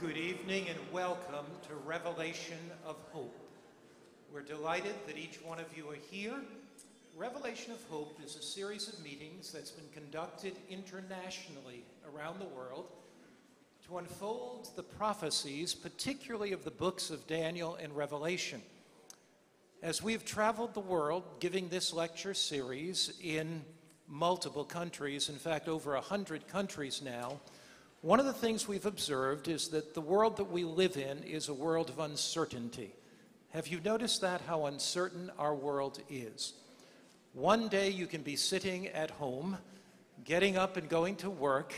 Good evening and welcome to Revelation of Hope. We're delighted that each one of you are here. Revelation of Hope is a series of meetings that's been conducted internationally around the world to unfold the prophecies, particularly of the books of Daniel and Revelation. As we've traveled the world giving this lecture series in multiple countries, in fact, over a hundred countries now, one of the things we've observed is that the world that we live in is a world of uncertainty. Have you noticed that, how uncertain our world is? One day you can be sitting at home, getting up and going to work,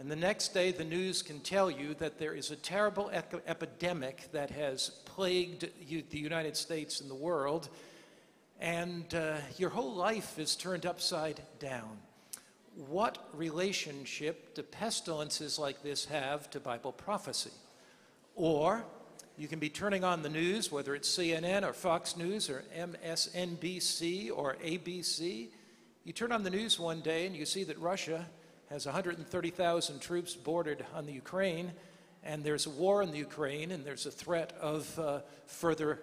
and the next day the news can tell you that there is a terrible epidemic that has plagued the United States and the world, and uh, your whole life is turned upside down what relationship do pestilences like this have to Bible prophecy? Or you can be turning on the news, whether it's CNN or Fox News or MSNBC or ABC. You turn on the news one day and you see that Russia has 130,000 troops bordered on the Ukraine, and there's a war in the Ukraine, and there's a threat of uh, further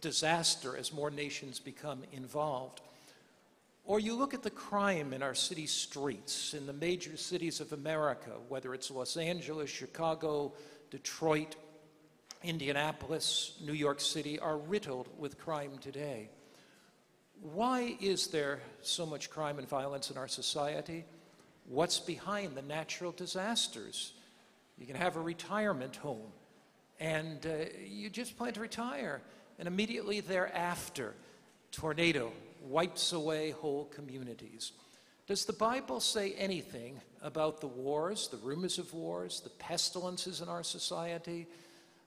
disaster as more nations become involved. Or you look at the crime in our city streets, in the major cities of America, whether it's Los Angeles, Chicago, Detroit, Indianapolis, New York City, are riddled with crime today. Why is there so much crime and violence in our society? What's behind the natural disasters? You can have a retirement home, and uh, you just plan to retire, and immediately thereafter, tornado, wipes away whole communities. Does the Bible say anything about the wars, the rumors of wars, the pestilences in our society?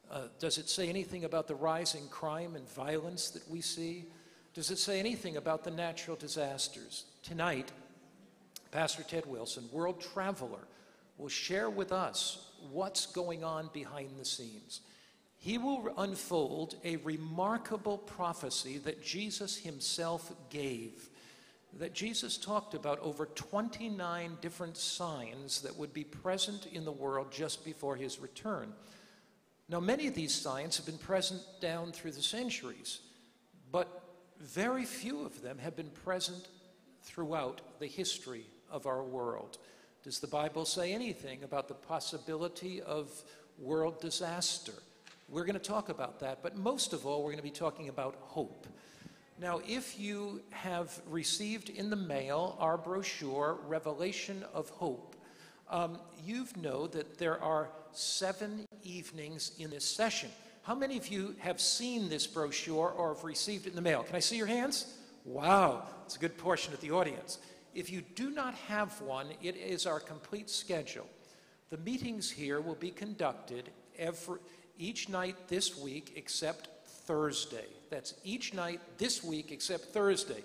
Uh, does it say anything about the rising crime and violence that we see? Does it say anything about the natural disasters? Tonight, Pastor Ted Wilson, world traveler, will share with us what's going on behind the scenes he will unfold a remarkable prophecy that Jesus himself gave. That Jesus talked about over 29 different signs that would be present in the world just before his return. Now, many of these signs have been present down through the centuries, but very few of them have been present throughout the history of our world. Does the Bible say anything about the possibility of world disaster? We're going to talk about that, but most of all, we're going to be talking about hope. Now, if you have received in the mail our brochure, Revelation of Hope, um, you know that there are seven evenings in this session. How many of you have seen this brochure or have received it in the mail? Can I see your hands? Wow, it's a good portion of the audience. If you do not have one, it is our complete schedule. The meetings here will be conducted every each night this week except Thursday. That's each night this week except Thursday.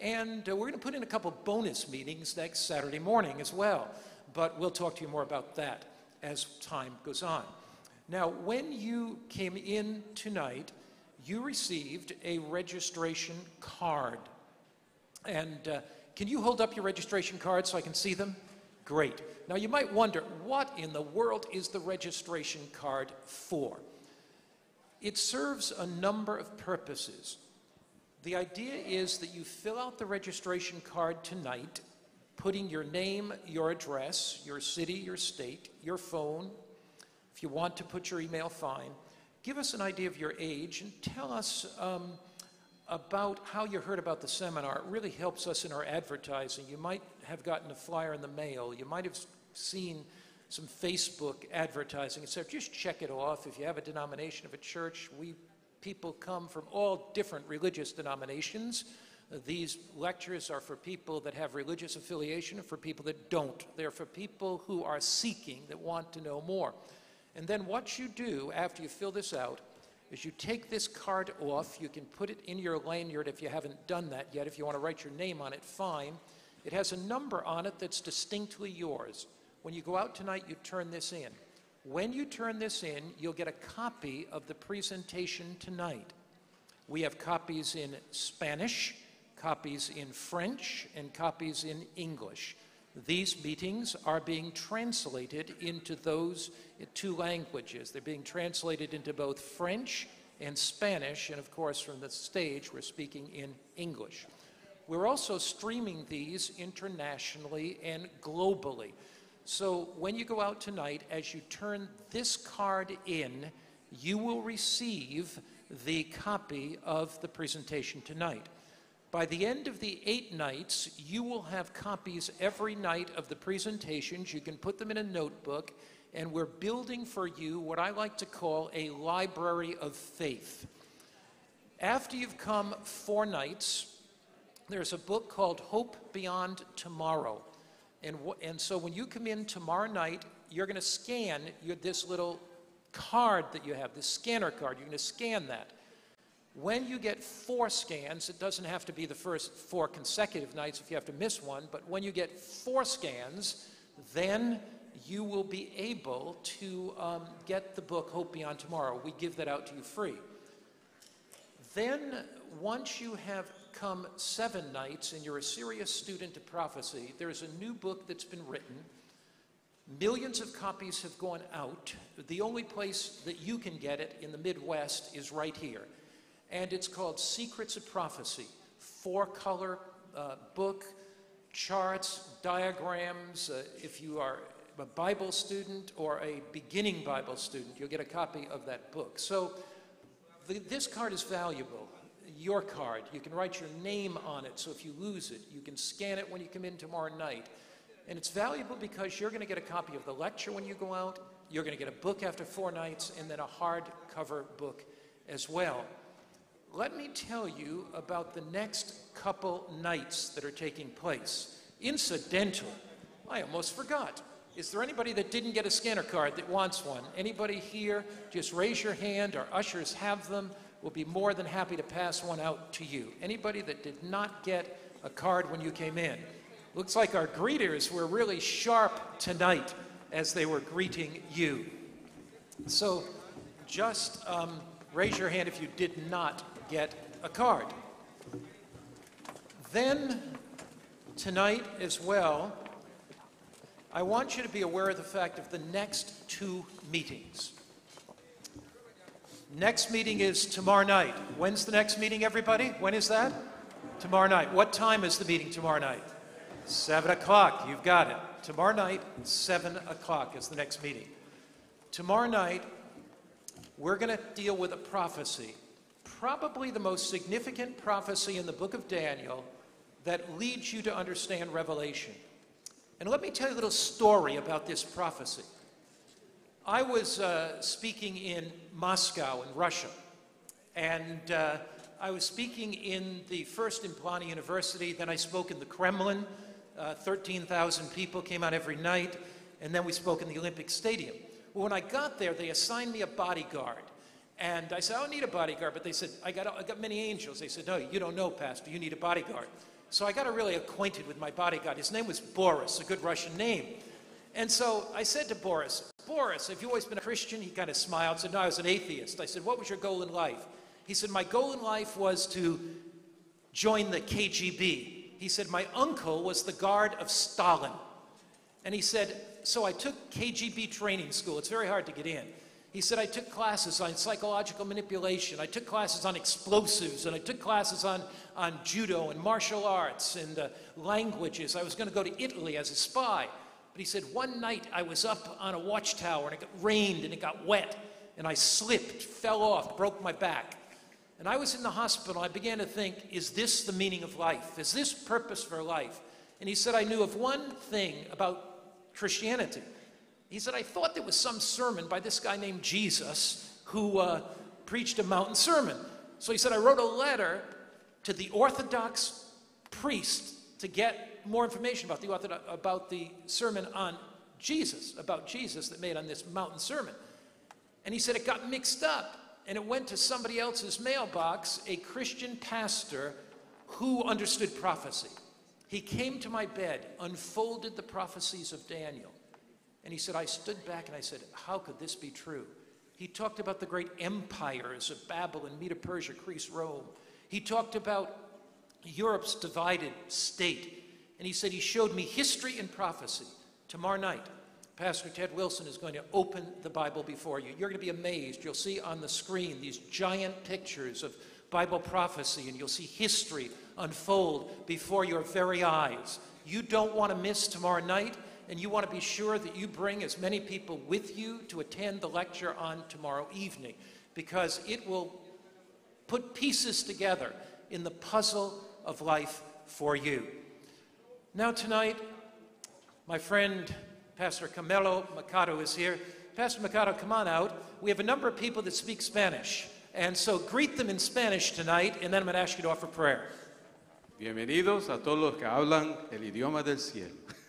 And uh, we're going to put in a couple bonus meetings next Saturday morning as well. But we'll talk to you more about that as time goes on. Now, when you came in tonight, you received a registration card. And uh, can you hold up your registration card so I can see them? Great. Now you might wonder, what in the world is the registration card for? It serves a number of purposes. The idea is that you fill out the registration card tonight, putting your name, your address, your city, your state, your phone. If you want to put your email, fine. Give us an idea of your age and tell us um, about how you heard about the seminar. It really helps us in our advertising. You might have gotten a flyer in the mail. You might have seen some Facebook advertising, etc. Just check it off. If you have a denomination of a church, we people come from all different religious denominations. These lectures are for people that have religious affiliation and for people that don't. They're for people who are seeking, that want to know more. And then what you do after you fill this out is you take this card off, you can put it in your lanyard if you haven't done that yet. If you want to write your name on it, fine. It has a number on it that's distinctly yours. When you go out tonight, you turn this in. When you turn this in, you'll get a copy of the presentation tonight. We have copies in Spanish, copies in French, and copies in English. These meetings are being translated into those two languages. They're being translated into both French and Spanish, and of course, from the stage, we're speaking in English. We're also streaming these internationally and globally. So when you go out tonight, as you turn this card in, you will receive the copy of the presentation tonight. By the end of the eight nights, you will have copies every night of the presentations. You can put them in a notebook, and we're building for you what I like to call a library of faith. After you've come four nights, there's a book called Hope Beyond Tomorrow. And, and so when you come in tomorrow night, you're going to scan your, this little card that you have, this scanner card. You're going to scan that. When you get four scans, it doesn't have to be the first four consecutive nights if you have to miss one, but when you get four scans, then you will be able to um, get the book Hope Beyond Tomorrow. We give that out to you free. Then, once you have come seven nights and you're a serious student of prophecy, there's a new book that's been written. Millions of copies have gone out. The only place that you can get it in the Midwest is right here and it's called Secrets of Prophecy. Four color uh, book, charts, diagrams. Uh, if you are a Bible student or a beginning Bible student, you'll get a copy of that book. So the, this card is valuable. Your card. You can write your name on it, so if you lose it, you can scan it when you come in tomorrow night. And it's valuable because you're going to get a copy of the lecture when you go out, you're going to get a book after four nights, and then a hardcover book as well let me tell you about the next couple nights that are taking place. Incidental, I almost forgot. Is there anybody that didn't get a scanner card that wants one? Anybody here? Just raise your hand. Our ushers have them. We'll be more than happy to pass one out to you. Anybody that did not get a card when you came in? Looks like our greeters were really sharp tonight as they were greeting you. So just um, raise your hand if you did not get a card. Then, tonight as well, I want you to be aware of the fact of the next two meetings. Next meeting is tomorrow night. When's the next meeting, everybody? When is that? Tomorrow night. What time is the meeting tomorrow night? Seven o'clock. You've got it. Tomorrow night, seven o'clock is the next meeting. Tomorrow night, we're going to deal with a prophecy probably the most significant prophecy in the book of Daniel that leads you to understand Revelation. And let me tell you a little story about this prophecy. I was uh, speaking in Moscow, in Russia, and uh, I was speaking in the first in Plana University, then I spoke in the Kremlin. Uh, 13,000 people came out every night, and then we spoke in the Olympic Stadium. Well, when I got there, they assigned me a bodyguard. And I said, I don't need a bodyguard. But they said, I got, I got many angels. They said, No, you don't know, Pastor. You need a bodyguard. So I got really acquainted with my bodyguard. His name was Boris, a good Russian name. And so I said to Boris, Boris, have you always been a Christian? He kind of smiled, said, No, I was an atheist. I said, What was your goal in life? He said, My goal in life was to join the KGB. He said, My uncle was the guard of Stalin. And he said, So I took KGB training school. It's very hard to get in. He said, I took classes on psychological manipulation, I took classes on explosives, and I took classes on, on judo and martial arts and uh, languages. I was going to go to Italy as a spy. But he said, one night I was up on a watchtower and it rained and it got wet, and I slipped, fell off, broke my back. And I was in the hospital. I began to think, is this the meaning of life? Is this purpose for life? And he said, I knew of one thing about Christianity. He said, I thought there was some sermon by this guy named Jesus who uh, preached a mountain sermon. So he said, I wrote a letter to the Orthodox priest to get more information about the, about the sermon on Jesus, about Jesus that made on this mountain sermon. And he said it got mixed up and it went to somebody else's mailbox, a Christian pastor who understood prophecy. He came to my bed, unfolded the prophecies of Daniel. And he said, I stood back and I said, How could this be true? He talked about the great empires of Babylon, Medo Persia, Greece, Rome. He talked about Europe's divided state. And he said he showed me history and prophecy. Tomorrow night, Pastor Ted Wilson is going to open the Bible before you. You're going to be amazed. You'll see on the screen these giant pictures of Bible prophecy, and you'll see history unfold before your very eyes. You don't want to miss tomorrow night, and you want to be sure that you bring as many people with you to attend the lecture on tomorrow evening, because it will put pieces together in the puzzle of life for you. Now, tonight, my friend Pastor Carmelo Mercado is here. Pastor Mercado, come on out. We have a number of people that speak Spanish. And so greet them in Spanish tonight, and then I'm going to ask you to offer prayer. Bienvenidos a todos los que hablan el idioma del cielo,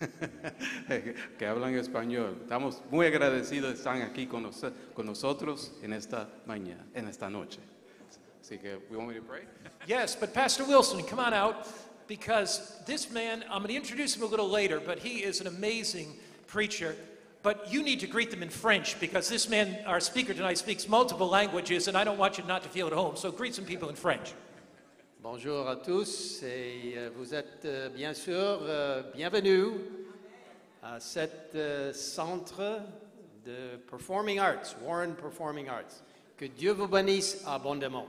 que hablan español. Estamos muy agradecidos de estar aquí con, nos- con nosotros en esta mañana, en esta noche. Así que, we want me to pray? Yes, but Pastor Wilson, come on out because this man, I'm going to introduce him a little later, but he is an amazing preacher. But you need to greet them in French because this man, our speaker tonight, speaks multiple languages, and I don't want you not to feel at home. So greet some people in French. Bonjour à tous et euh, vous êtes euh, bien sûr euh, bienvenus à cet euh, centre de Performing Arts, Warren Performing Arts. Que Dieu vous bénisse abondamment.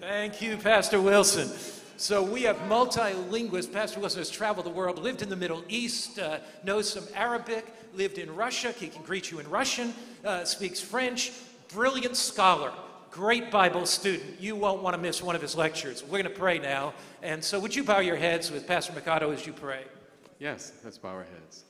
Thank you, Pastor Wilson. So we have multilinguals. Pastor Wilson has traveled the world, lived in the Middle East, uh, knows some Arabic, lived in Russia. He can greet you in Russian, uh, speaks French. Brilliant scholar, great Bible student. You won't want to miss one of his lectures. We're going to pray now. And so would you bow your heads with Pastor Mercado as you pray? Yes, let's bow our heads.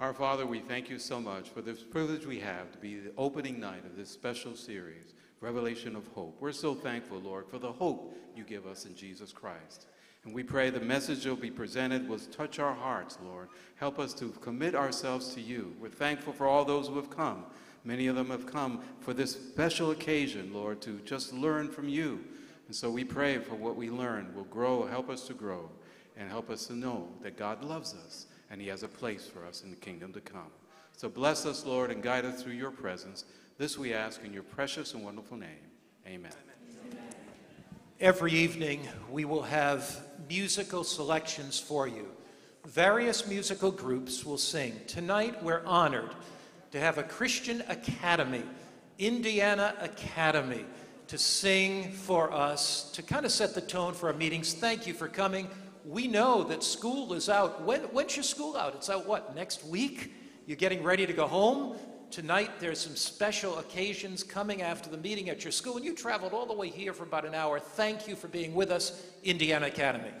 Our Father, we thank you so much for this privilege we have to be the opening night of this special series, Revelation of Hope. We're so thankful, Lord, for the hope you give us in Jesus Christ. And we pray the message will be presented will touch our hearts, Lord. Help us to commit ourselves to you. We're thankful for all those who have come. Many of them have come for this special occasion, Lord, to just learn from you. And so we pray for what we learn will grow, help us to grow, and help us to know that God loves us and He has a place for us in the kingdom to come. So bless us, Lord, and guide us through your presence. This we ask in your precious and wonderful name. Amen. Every evening, we will have musical selections for you. Various musical groups will sing. Tonight, we're honored to have a Christian Academy, Indiana Academy, to sing for us, to kind of set the tone for our meetings. Thank you for coming. We know that school is out. When, when's your school out? It's out what, next week? You're getting ready to go home? Tonight, there's some special occasions coming after the meeting at your school, and you traveled all the way here for about an hour. Thank you for being with us, Indiana Academy.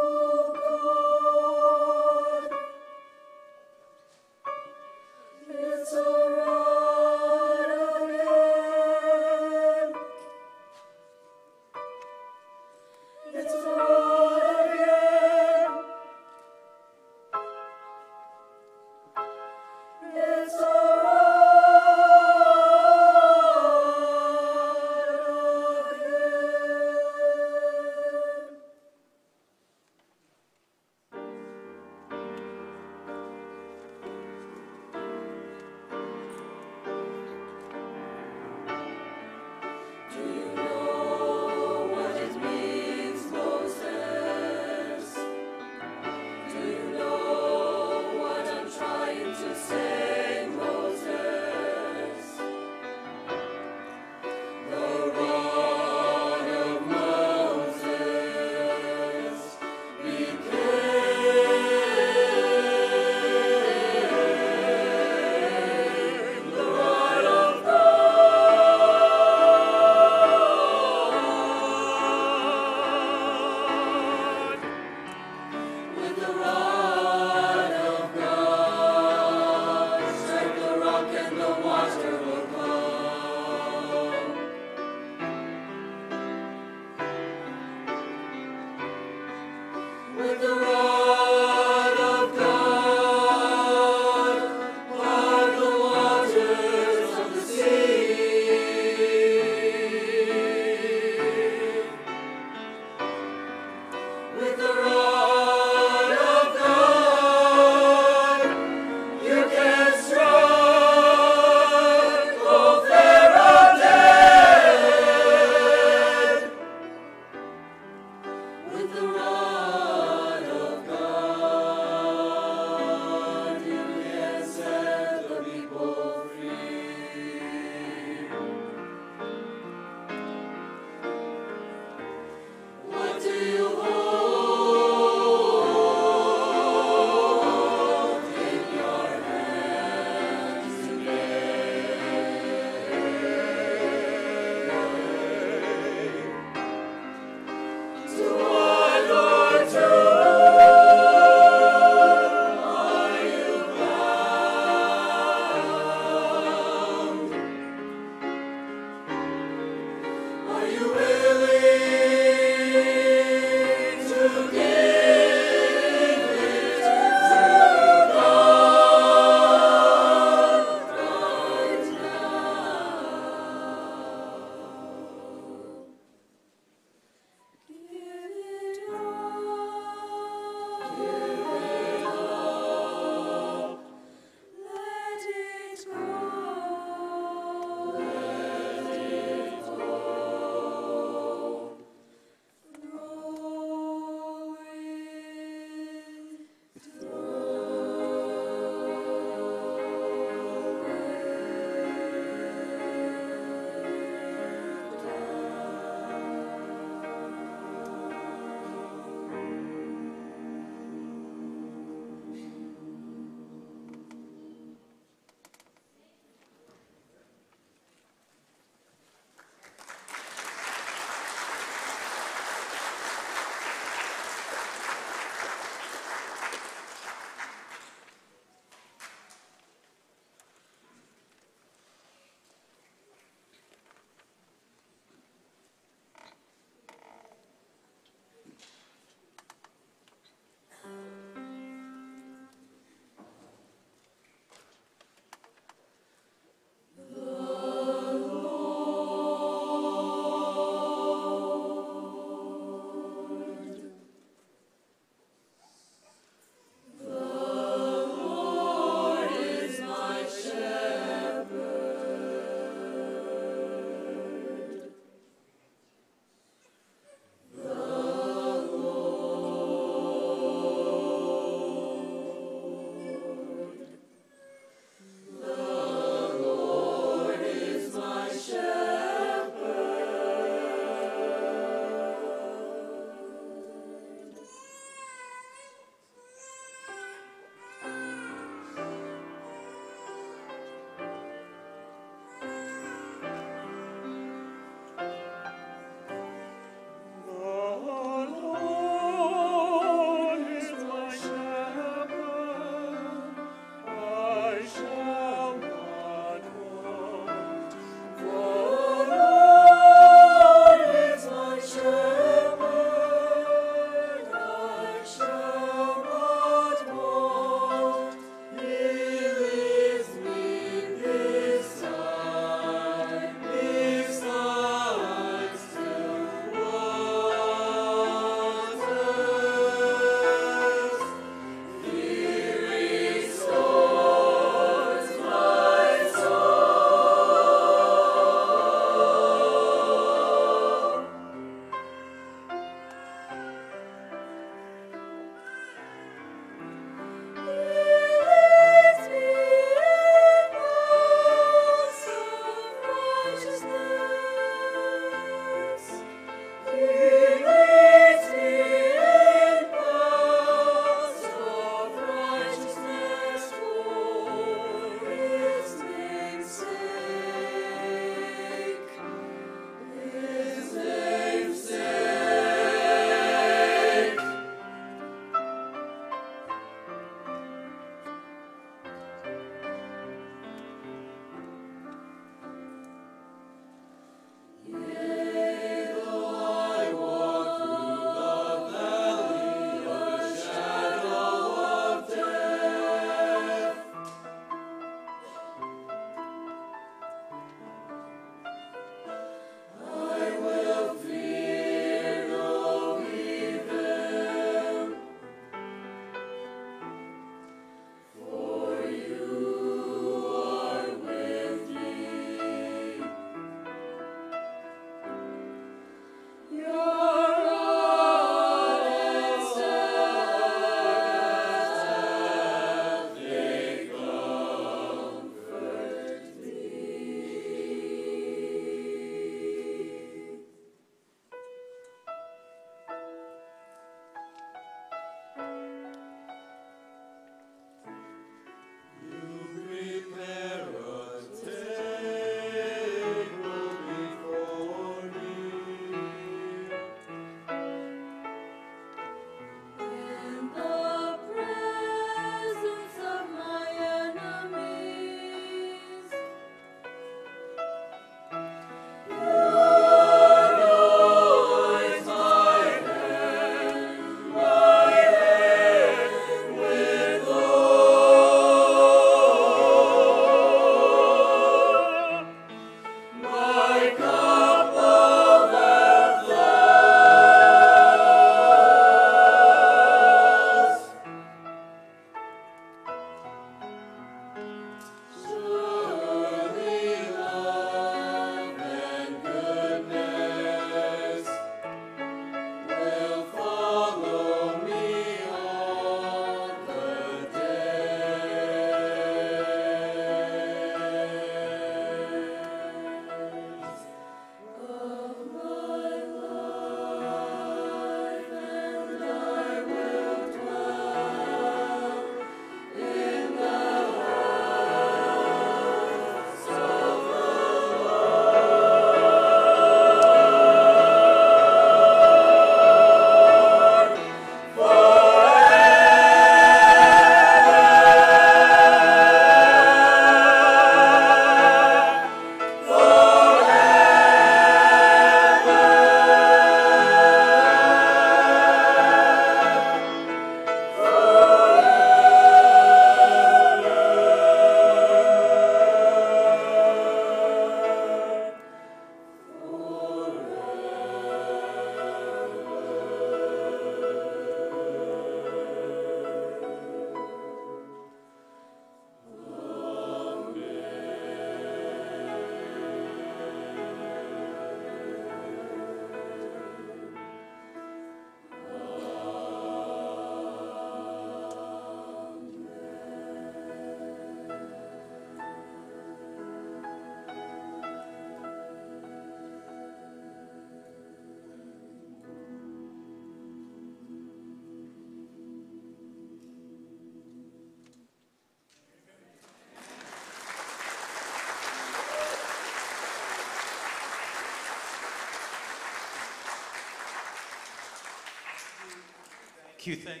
You, thank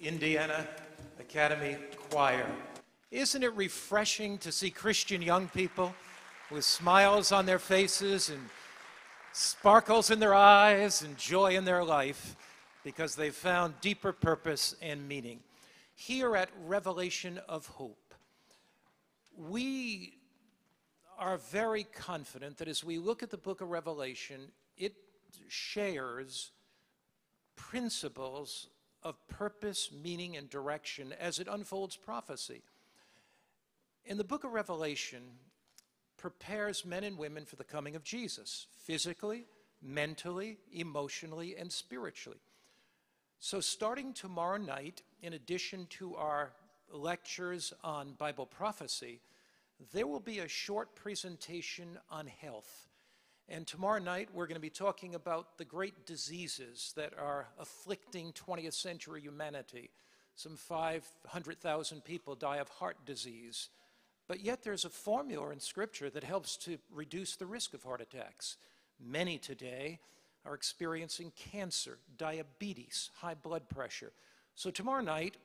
you, Indiana Academy Choir. Isn't it refreshing to see Christian young people with smiles on their faces and sparkles in their eyes and joy in their life because they've found deeper purpose and meaning? Here at Revelation of Hope, we are very confident that as we look at the book of Revelation, it shares principles purpose, meaning, and direction as it unfolds prophecy. In the book of Revelation, prepares men and women for the coming of Jesus, physically, mentally, emotionally, and spiritually. So, starting tomorrow night, in addition to our lectures on Bible prophecy, there will be a short presentation on health. And tomorrow night, we're going to be talking about the great diseases that are afflicting 20th century humanity. Some 500,000 people die of heart disease. But yet, there's a formula in Scripture that helps to reduce the risk of heart attacks. Many today are experiencing cancer, diabetes, high blood pressure. So, tomorrow night,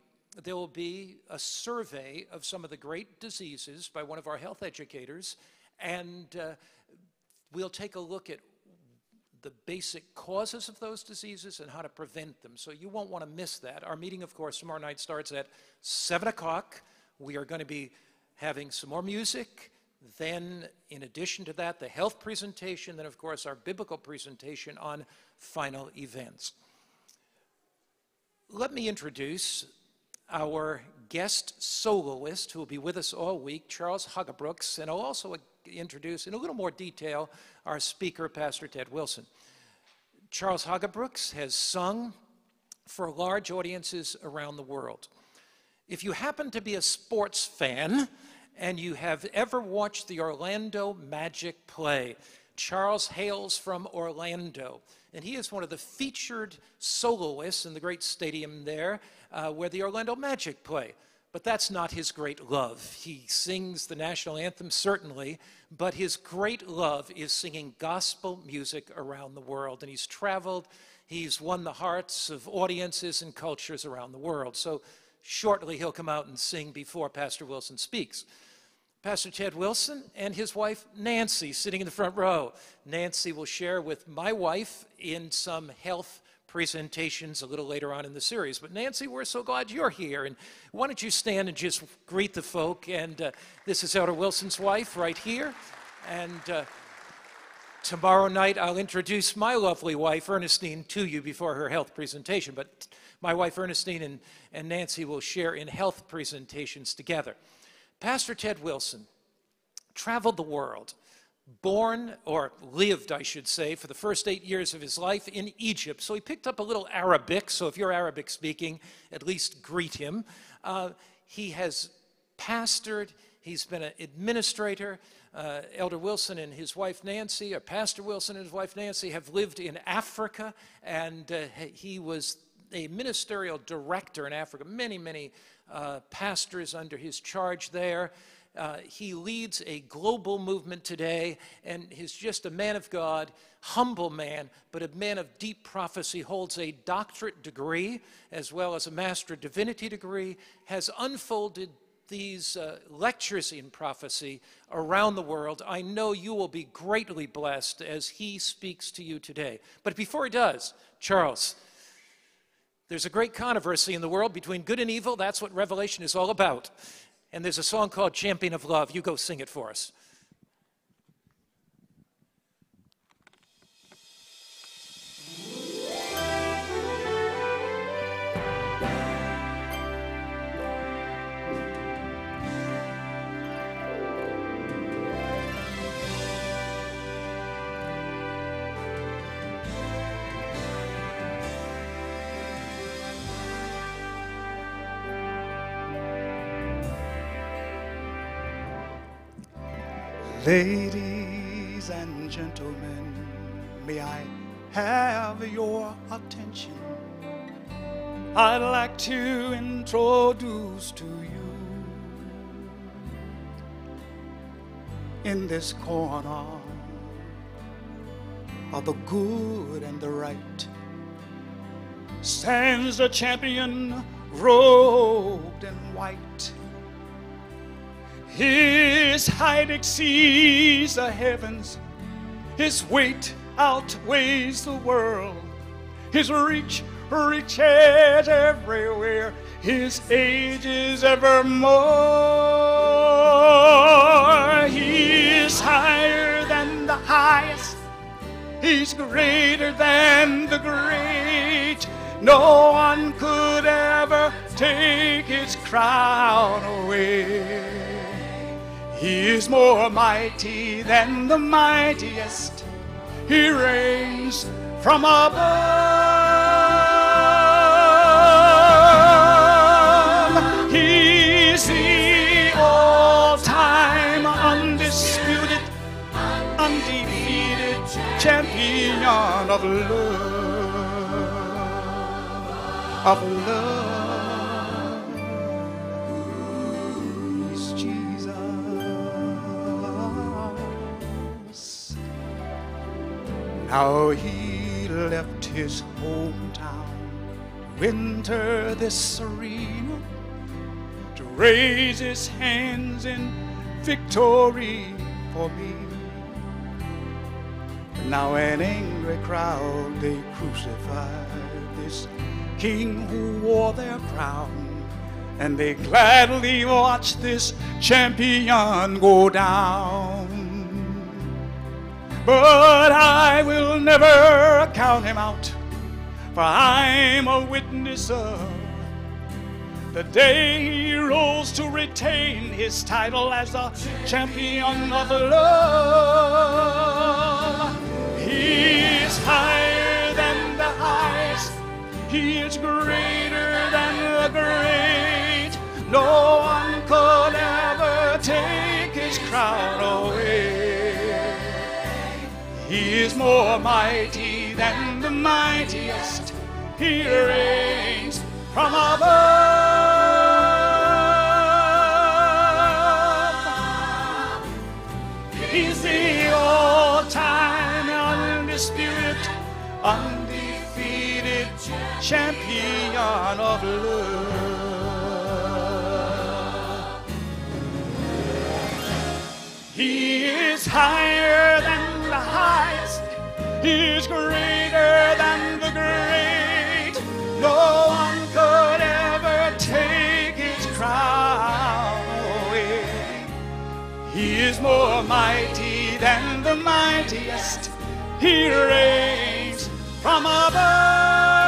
there will be a survey of some of the great diseases by one of our health educators, and uh, we'll take a look at the basic causes of those diseases and how to prevent them. So you won't want to miss that. Our meeting, of course, tomorrow night starts at 7 o'clock. We are going to be having some more music. Then, in addition to that, the health presentation. Then, of course, our biblical presentation on final events. Let me introduce our guest soloist who will be with us all week, Charles Haugabrooks, and I'll also introduce in a little more detail our speaker, Pastor Ted Wilson. Charles Haugabrooks has sung for large audiences around the world. If you happen to be a sports fan and you have ever watched the Orlando Magic play, Charles hails from Orlando, and he is one of the featured soloists in the great stadium there uh, where the Orlando Magic play. But that's not his great love. He sings the national anthem, certainly, but his great love is singing gospel music around the world. And he's traveled, he's won the hearts of audiences and cultures around the world. So shortly he'll come out and sing before Pastor Wilson speaks. Pastor Ted Wilson and his wife Nancy sitting in the front row. Nancy will share with my wife in some health presentations a little later on in the series. But Nancy, we're so glad you're here. And why don't you stand and just greet the folk? And uh, this is Elder Wilson's wife right here. And uh, tomorrow night, I'll introduce my lovely wife, Ernestine, to you before her health presentation. But my wife, Ernestine, and, and Nancy will share in health presentations together. Pastor Ted Wilson traveled the world born, or lived, I should say, for the first eight years of his life in Egypt. So he picked up a little Arabic. So if you're Arabic speaking, at least greet him. Uh, he has pastored, he's been an administrator. Uh, Elder Wilson and his wife Nancy, or Pastor Wilson and his wife Nancy, have lived in Africa, and uh, he was a ministerial director in Africa, many, many uh, pastors under his charge there. Uh, he leads a global movement today and is just a man of God, humble man, but a man of deep prophecy, holds a doctorate degree as well as a master divinity degree, has unfolded these uh, lectures in prophecy around the world. I know you will be greatly blessed as he speaks to you today. But before he does, Charles, there's a great controversy in the world between good and evil. That's what Revelation is all about. And there's a song called Champion of Love. You go sing it for us. Ladies and gentlemen, may I have your attention? I'd like to introduce to you in this corner of the good and the right. stands the champion robed in white. His height exceeds the heavens, his weight outweighs the world, his reach reaches everywhere, his age is evermore. He is higher than the highest. He's greater than the great. No one could ever take his crown away. He is more mighty than the mightiest. He reigns from above. He's the all-time undisputed undefeated champion of love, of love. Now he left his hometown to enter this arena to raise his hands in victory for me. Now an angry crowd they crucified this king who wore their crown, and they gladly watched this champion go down. But I will never count him out, for I'm a witness of the day he rose to retain his title as the champion of love. He is higher than the highest, he is greater than the great. No one could ever take his crown away. Is more mighty than the mightiest. He reigns from above. He's the all-time undisputed, undefeated champion of love. He is higher than the highest. He is greater than the great. No one could ever take his crown away. He is more mighty than the mightiest. He reigns from above.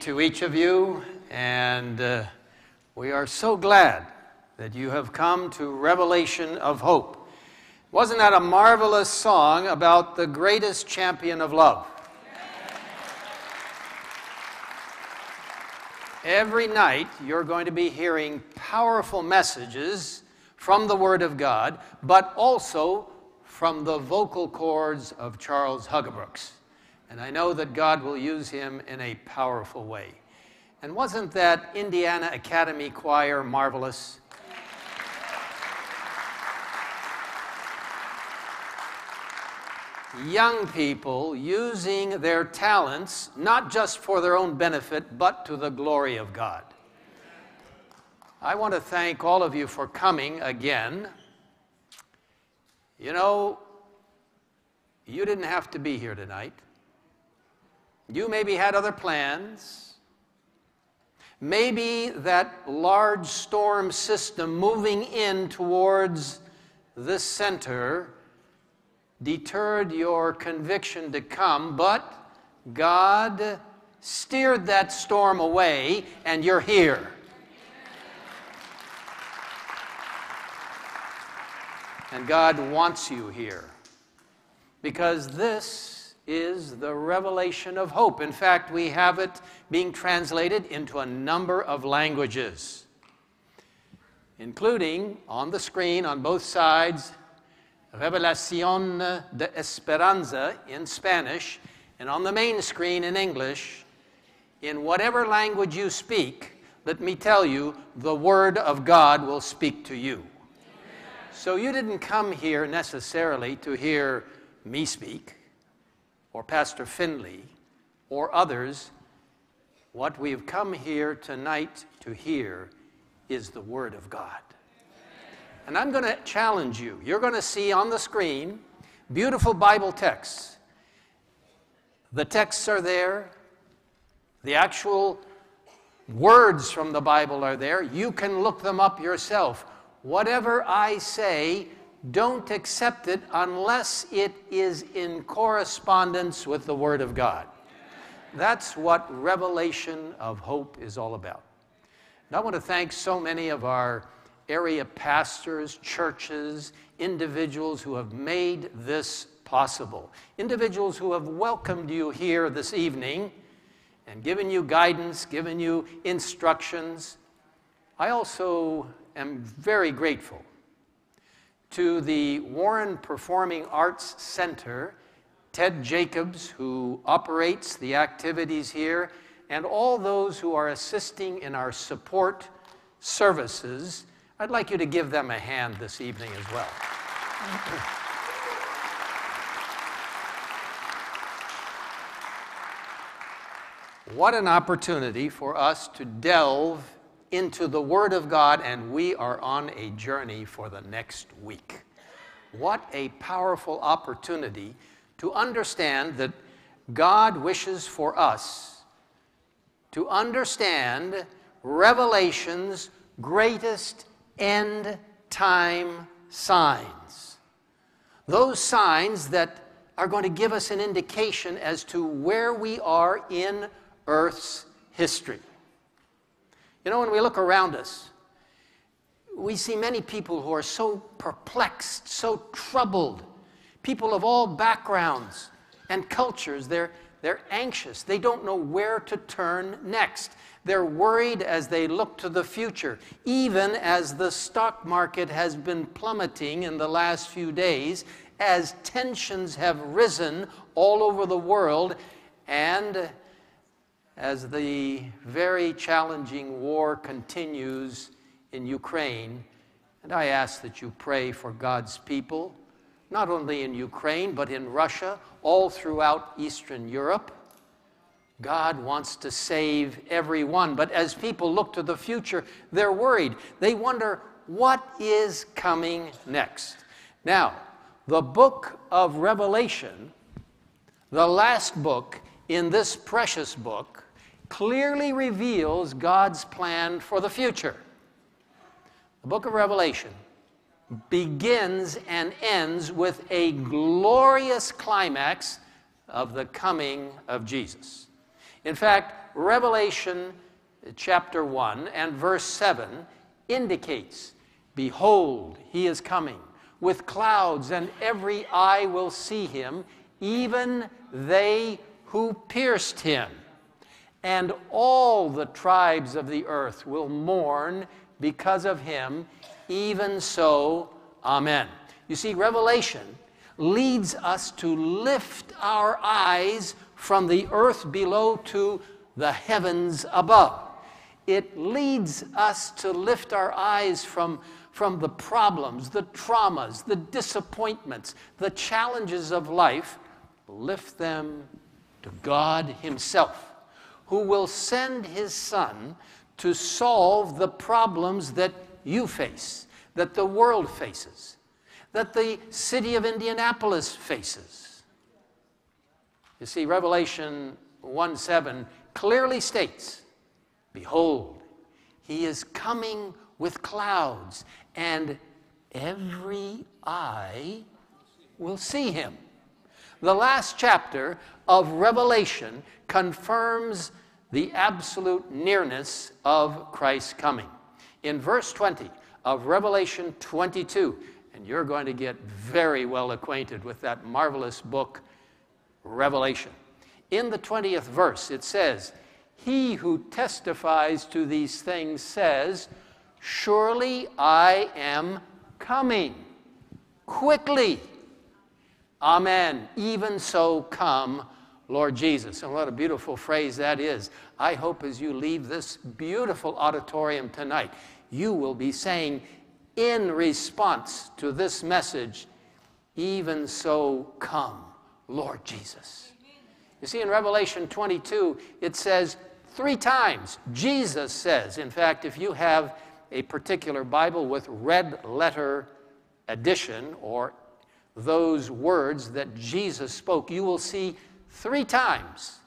To each of you, and uh, we are so glad that you have come to Revelation of Hope. Wasn't that a marvelous song about the greatest champion of love? Every night, you're going to be hearing powerful messages from the Word of God, but also from the vocal cords of Charles Haugabrooks. And I know that God will use him in a powerful way. And wasn't that Indiana Academy Choir marvelous? Young people using their talents not just for their own benefit, but to the glory of God. I want to thank all of you for coming again. You know, you didn't have to be here tonight. You maybe had other plans. Maybe that large storm system moving in towards the center deterred your conviction to come, but God steered that storm away and you're here. And God wants you here because this is the revelation of hope. In fact, we have it being translated into a number of languages, including on the screen on both sides, Revelación de Esperanza in Spanish, and on the main screen in English. In whatever language you speak, let me tell you, the Word of God will speak to you. So you didn't come here necessarily to hear me speak, or Pastor Finley, or others. What we've come here tonight to hear is the Word of God. And I'm going to challenge you. You're going to see on the screen beautiful Bible texts. The texts are there, the actual words from the Bible are there. You can look them up yourself. Whatever I say, don't accept it unless it is in correspondence with the Word of God. That's what revelation of hope is all about. And I want to thank so many of our area pastors, churches, individuals who have made this possible. Individuals who have welcomed you here this evening and given you guidance, given you instructions. I also am very grateful to the Warren Performing Arts Center, Ted Jacobs, who operates the activities here, and all those who are assisting in our support services. I'd like you to give them a hand this evening as well. What an opportunity for us to delve into the Word of God, and we are on a journey for the next week. What a powerful opportunity to understand that God wishes for us to understand Revelation's greatest end time signs. Those signs that are going to give us an indication as to where we are in Earth's history. You know, when we look around us, we see many people who are so perplexed, so troubled, people of all backgrounds and cultures. They're, they're anxious. They don't know where to turn next. They're worried as they look to the future, even as the stock market has been plummeting in the last few days, as tensions have risen all over the world, and as the very challenging war continues in Ukraine. And I ask that you pray for God's people, not only in Ukraine, but in Russia, all throughout Eastern Europe. God wants to save everyone. But as people look to the future, they're worried. They wonder what is coming next. Now, the book of Revelation, the last book in this precious book, clearly reveals God's plan for the future. The book of Revelation begins and ends with a glorious climax of the coming of Jesus. In fact, Revelation chapter 1 and verse 7 indicates Behold, he is coming with clouds, and every eye will see him, even they who pierced him and all the tribes of the earth will mourn because of him. Even so, Amen. You see, Revelation leads us to lift our eyes from the earth below to the heavens above. It leads us to lift our eyes from, from the problems, the traumas, the disappointments, the challenges of life, lift them to God Himself who will send his son to solve the problems that you face, that the world faces, that the city of Indianapolis faces. You see, Revelation 1 7 clearly states Behold, he is coming with clouds, and every eye will see him. The last chapter of Revelation confirms the absolute nearness of Christ's coming. In verse 20 of Revelation 22, and you're going to get very well acquainted with that marvelous book, Revelation. In the 20th verse, it says, He who testifies to these things says, Surely I am coming quickly. Amen. Even so, come, Lord Jesus. And what a beautiful phrase that is. I hope as you leave this beautiful auditorium tonight, you will be saying, in response to this message, even so, come, Lord Jesus. You see, in Revelation 22, it says three times, Jesus says, in fact, if you have a particular Bible with red letter addition or those words that Jesus spoke, you will see three times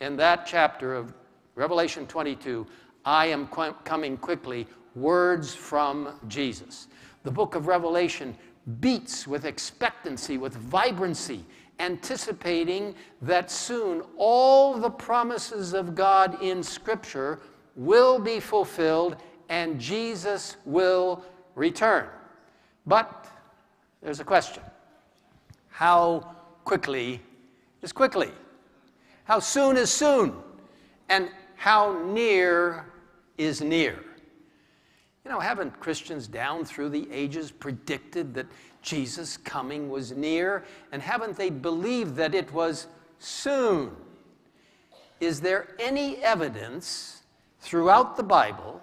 in that chapter of Revelation 22 I am qu- coming quickly, words from Jesus. The book of Revelation beats with expectancy, with vibrancy, anticipating that soon all the promises of God in Scripture will be fulfilled and Jesus will return. But there's a question How quickly is quickly? How soon is soon? And how near is near? You know, haven't Christians down through the ages predicted that Jesus' coming was near? And haven't they believed that it was soon? Is there any evidence throughout the Bible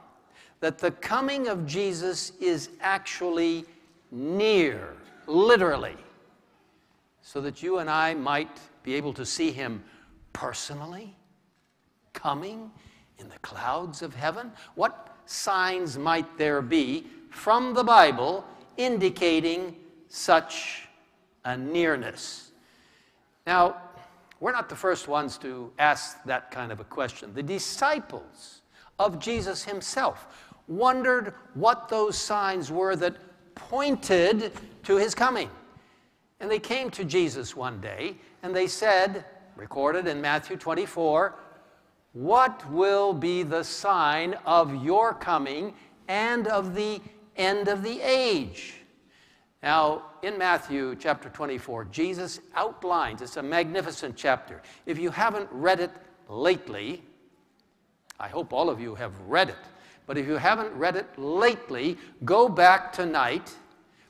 that the coming of Jesus is actually near, literally, so that you and I might be able to see him personally coming in the clouds of heaven? What signs might there be from the Bible indicating such a nearness? Now, we're not the first ones to ask that kind of a question. The disciples of Jesus himself wondered what those signs were that pointed to his coming. And they came to Jesus one day and they said, recorded in Matthew 24, What will be the sign of your coming and of the end of the age? Now, in Matthew chapter 24, Jesus outlines, it's a magnificent chapter. If you haven't read it lately, I hope all of you have read it. But if you haven't read it lately, go back tonight,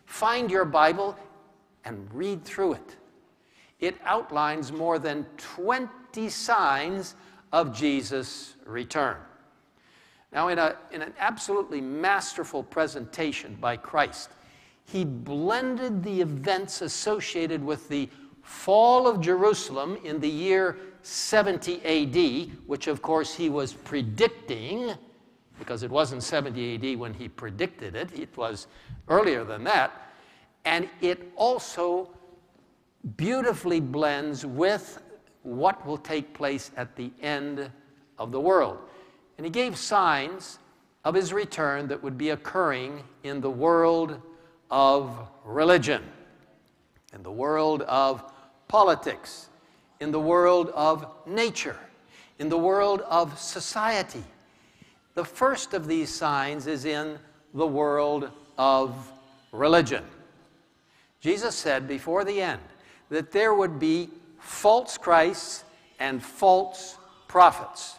find your Bible, and read through it. It outlines more than 20 signs of Jesus' return. Now, in, a, in an absolutely masterful presentation by Christ, he blended the events associated with the fall of Jerusalem in the year 70 AD, which of course he was predicting, because it wasn't 70 AD when he predicted it, it was earlier than that. And it also beautifully blends with what will take place at the end of the world. And he gave signs of his return that would be occurring in the world of religion, in the world of politics, in the world of nature, in the world of society. The first of these signs is in the world of religion. Jesus said before the end that there would be false Christs and false prophets.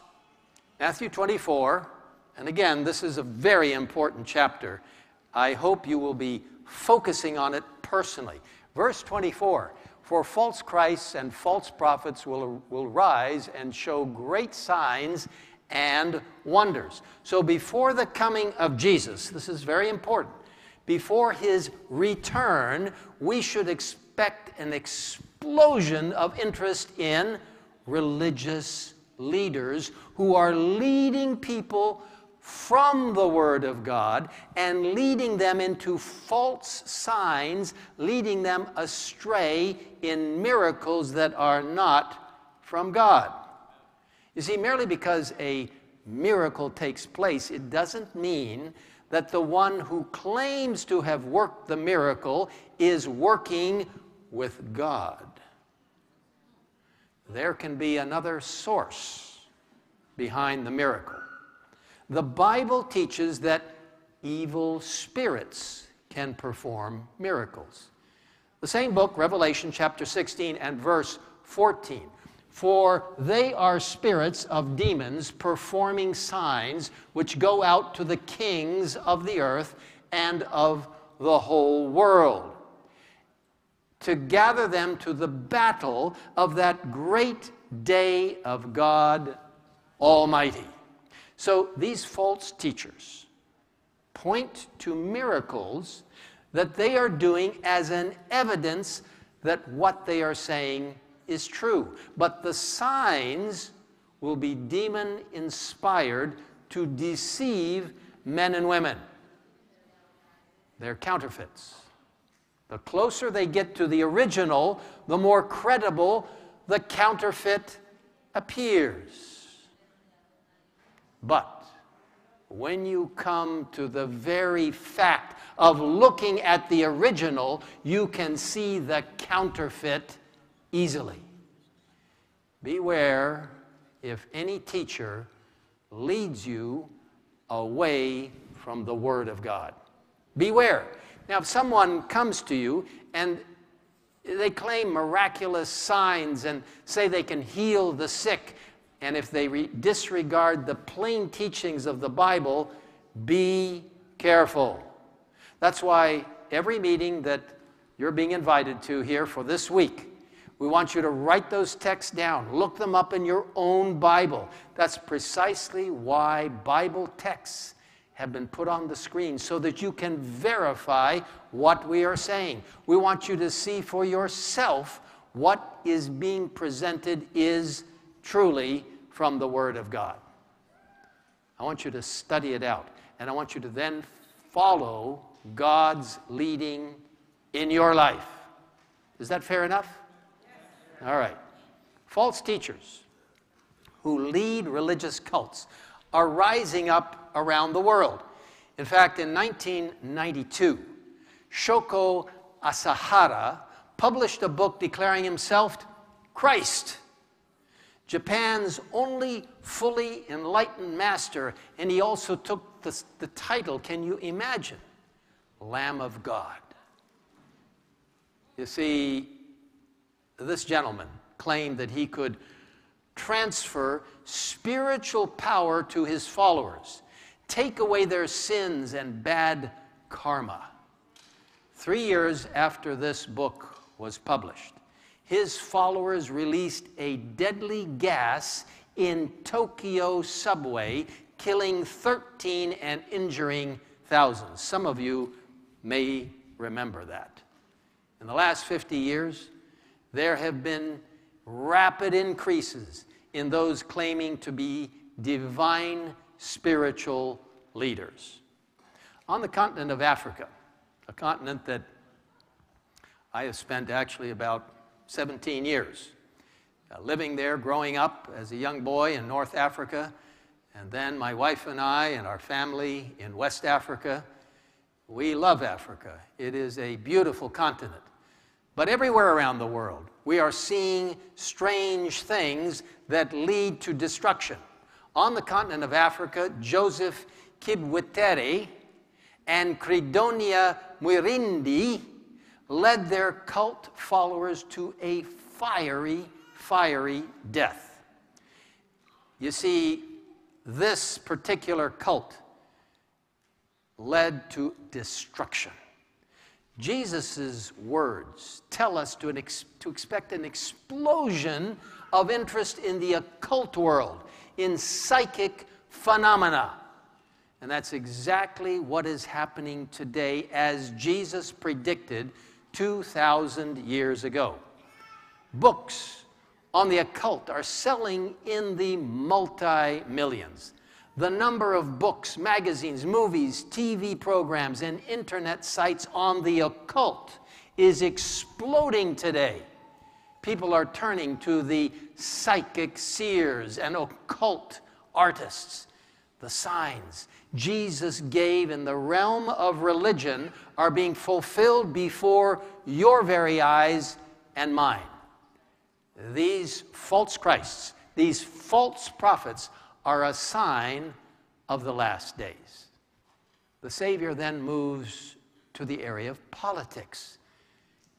Matthew 24, and again, this is a very important chapter. I hope you will be focusing on it personally. Verse 24 For false Christs and false prophets will, will rise and show great signs and wonders. So, before the coming of Jesus, this is very important, before his return, we should expect an explosion of interest in religious leaders who are leading people from the Word of God and leading them into false signs, leading them astray in miracles that are not from God. You see, merely because a miracle takes place, it doesn't mean that the one who claims to have worked the miracle is working with God. There can be another source behind the miracle. The Bible teaches that evil spirits can perform miracles. The same book, Revelation chapter 16 and verse 14. For they are spirits of demons performing signs which go out to the kings of the earth and of the whole world to gather them to the battle of that great day of God Almighty. So these false teachers point to miracles that they are doing as an evidence that what they are saying is true. But the signs will be demon inspired to deceive men and women. They're counterfeits. The closer they get to the original, the more credible the counterfeit appears. But when you come to the very fact of looking at the original, you can see the counterfeit easily. Beware if any teacher leads you away from the Word of God. Beware. Now, if someone comes to you and they claim miraculous signs and say they can heal the sick, and if they re- disregard the plain teachings of the Bible, be careful. That's why every meeting that you're being invited to here for this week, we want you to write those texts down, look them up in your own Bible. That's precisely why Bible texts have been put on the screen so that you can verify what we are saying. We want you to see for yourself what is being presented is truly from the Word of God. I want you to study it out, and I want you to then follow God's leading in your life. Is that fair enough? All right. False teachers who lead religious cults are rising up around the world. In fact, in 1992, Shoko Asahara published a book declaring himself Christ, Japan's only fully enlightened master, and he also took the, the title, can you imagine? Lamb of God. You see, this gentleman claimed that he could transfer spiritual power to his followers, take away their sins and bad karma. Three years after this book was published, his followers released a deadly gas in Tokyo subway, killing 13 and injuring thousands. Some of you may remember that. In the last 50 years, there have been rapid increases in those claiming to be divine spiritual leaders. On the continent of Africa, a continent that I have spent actually about 17 years uh, living there, growing up as a young boy in North Africa, and then my wife and I and our family in West Africa. We love Africa. It is a beautiful continent. But everywhere around the world, we are seeing strange things that lead to destruction. On the continent of Africa, Joseph Kibwetere and Credonia Mwerinde led their cult followers to a fiery, fiery death. You see, this particular cult led to destruction. Jesus' words tell us to, ex- to expect an explosion of interest in the occult world, in psychic phenomena. And that's exactly what is happening today, as Jesus predicted 2,000 years ago. Books on the occult are selling in the multi millions. The number of books, magazines, movies, TV programs, and internet sites on the occult is exploding today. People are turning to the psychic seers and occult artists. the signs Jesus gave in the realm of religion are being fulfilled before your very eyes and mine. These false Christs, these false prophets, are a sign of the last days. The Savior then moves to the area of politics.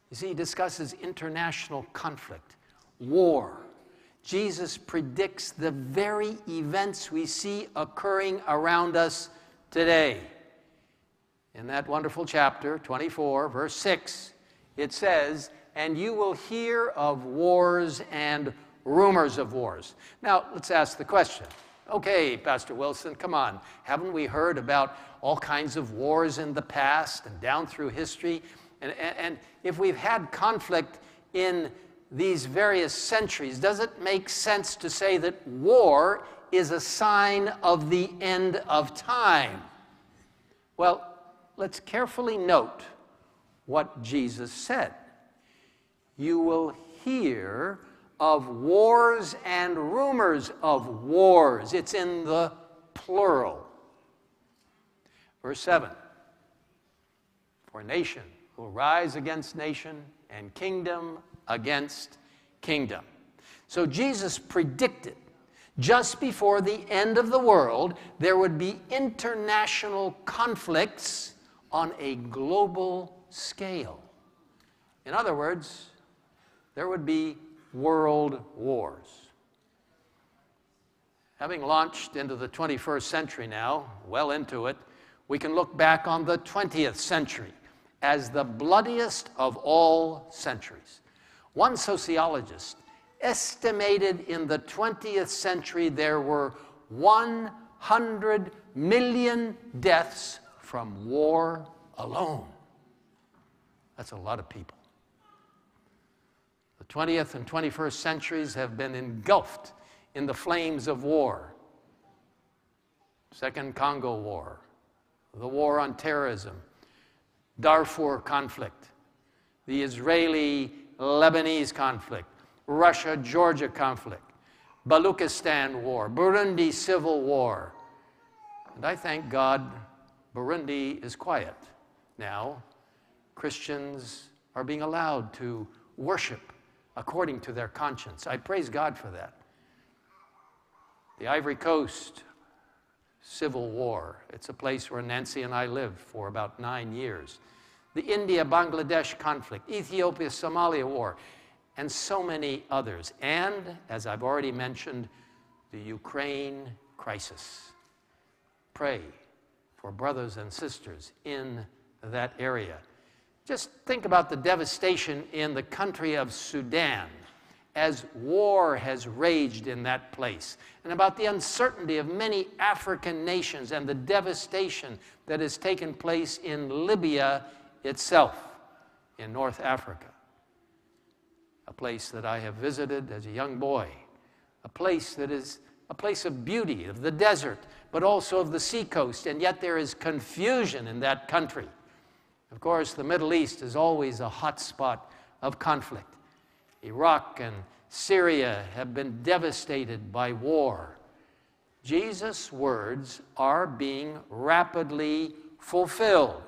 You see, he discusses international conflict, war. Jesus predicts the very events we see occurring around us today. In that wonderful chapter, 24, verse 6, it says, And you will hear of wars and rumors of wars. Now, let's ask the question. Okay, Pastor Wilson, come on. Haven't we heard about all kinds of wars in the past and down through history? And, and, and if we've had conflict in these various centuries, does it make sense to say that war is a sign of the end of time? Well, let's carefully note what Jesus said. You will hear of wars and rumors of wars. It's in the plural. Verse 7 For nation will rise against nation and kingdom against kingdom. So Jesus predicted just before the end of the world, there would be international conflicts on a global scale. In other words, there would be world wars. Having launched into the 21st century now, well into it, we can look back on the 20th century as the bloodiest of all centuries. One sociologist estimated in the 20th century there were 100 million deaths from war alone. That's a lot of people. The 20th and 21st centuries have been engulfed in the flames of war. Second Congo War, the war on terrorism, Darfur conflict, the Israeli Lebanese conflict, Russia Georgia conflict, Baluchistan war, Burundi civil war. And I thank God Burundi is quiet now. Christians are being allowed to worship according to their conscience. I praise God for that. The Ivory Coast Civil War, it's a place where Nancy and I lived for about nine years. The India Bangladesh conflict, Ethiopia Somalia war, and so many others. And, as I've already mentioned, the Ukraine crisis. Pray for brothers and sisters in that area. Just think about the devastation in the country of Sudan as war has raged in that place, and about the uncertainty of many African nations and the devastation that has taken place in Libya itself, in North Africa. A place that I have visited as a young boy, a place that is a place of beauty, of the desert, but also of the seacoast, and yet there is confusion in that country. Of course, the Middle East is always a hot spot of conflict. Iraq and Syria have been devastated by war. Jesus' words are being rapidly fulfilled.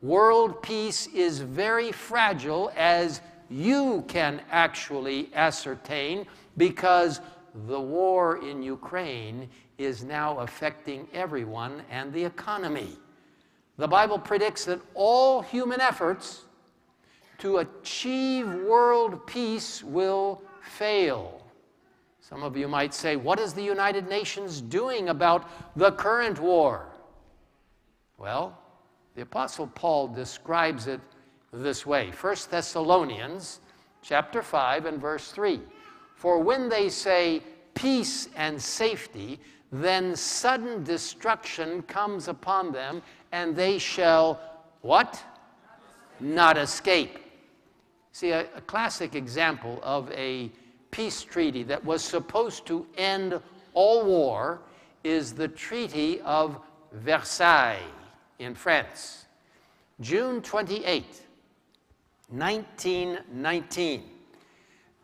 World peace is very fragile, as you can actually ascertain, because the war in Ukraine is now affecting everyone and the economy. The Bible predicts that all human efforts to achieve world peace will fail. Some of you might say, What is the United Nations doing about the current war? Well, the Apostle Paul describes it this way 1 Thessalonians chapter 5 and verse 3. For when they say peace and safety, then sudden destruction comes upon them and they shall what? Not escape. See, a, a, classic example of a peace treaty that was supposed to end all war is the Treaty of Versailles in France. June 28, 1919.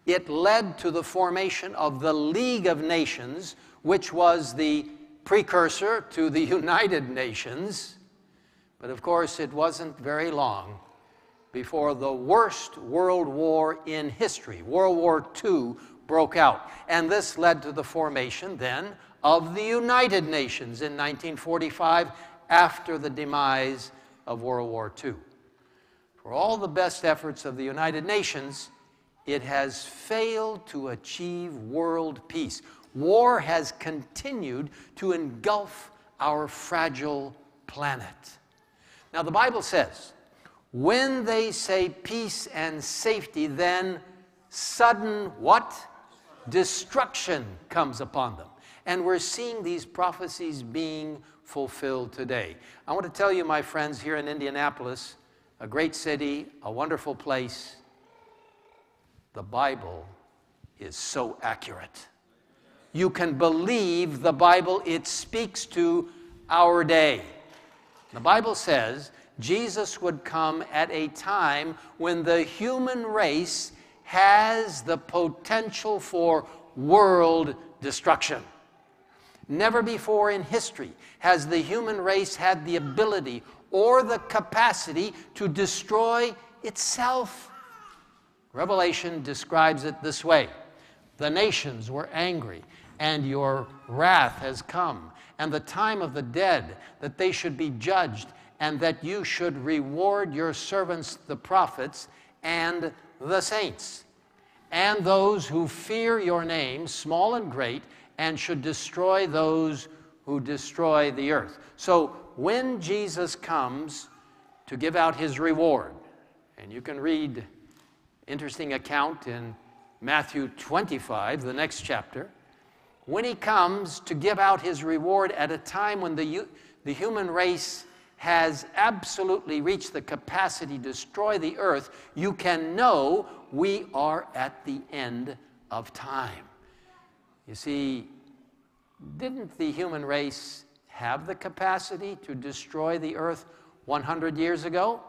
It led to the formation of the League of Nations, which was the precursor to the United Nations. But of course, it wasn't very long before the worst world war in history, World War II, broke out. And this led to the formation then of the United Nations in 1945 after the demise of World War II. For all the best efforts of the United Nations, it has failed to achieve world peace. War has continued to engulf our fragile planet. Now, the Bible says, when they say peace and safety, then sudden what? Destruction comes upon them. And we're seeing these prophecies being fulfilled today. I want to tell you, my friends, here in Indianapolis, a great city, a wonderful place, the Bible is so accurate. You can believe the Bible, it speaks to our day. The Bible says Jesus would come at a time when the human race has the potential for world destruction. Never before in history has the human race had the ability or the capacity to destroy itself. Revelation describes it this way The nations were angry, and your wrath has come, and the time of the dead, that they should be judged, and that you should reward your servants, the prophets, and the saints, and those who fear your name, small and great and should destroy those who destroy the earth. So when Jesus comes to give out his reward, and you can read interesting account in Matthew 25, the next chapter, when he comes to give out his reward at a time when the, the human race has absolutely reached the capacity to destroy the earth, you can know we are at the end of time. You see, didn't the human race have the capacity to destroy the earth 100 years ago?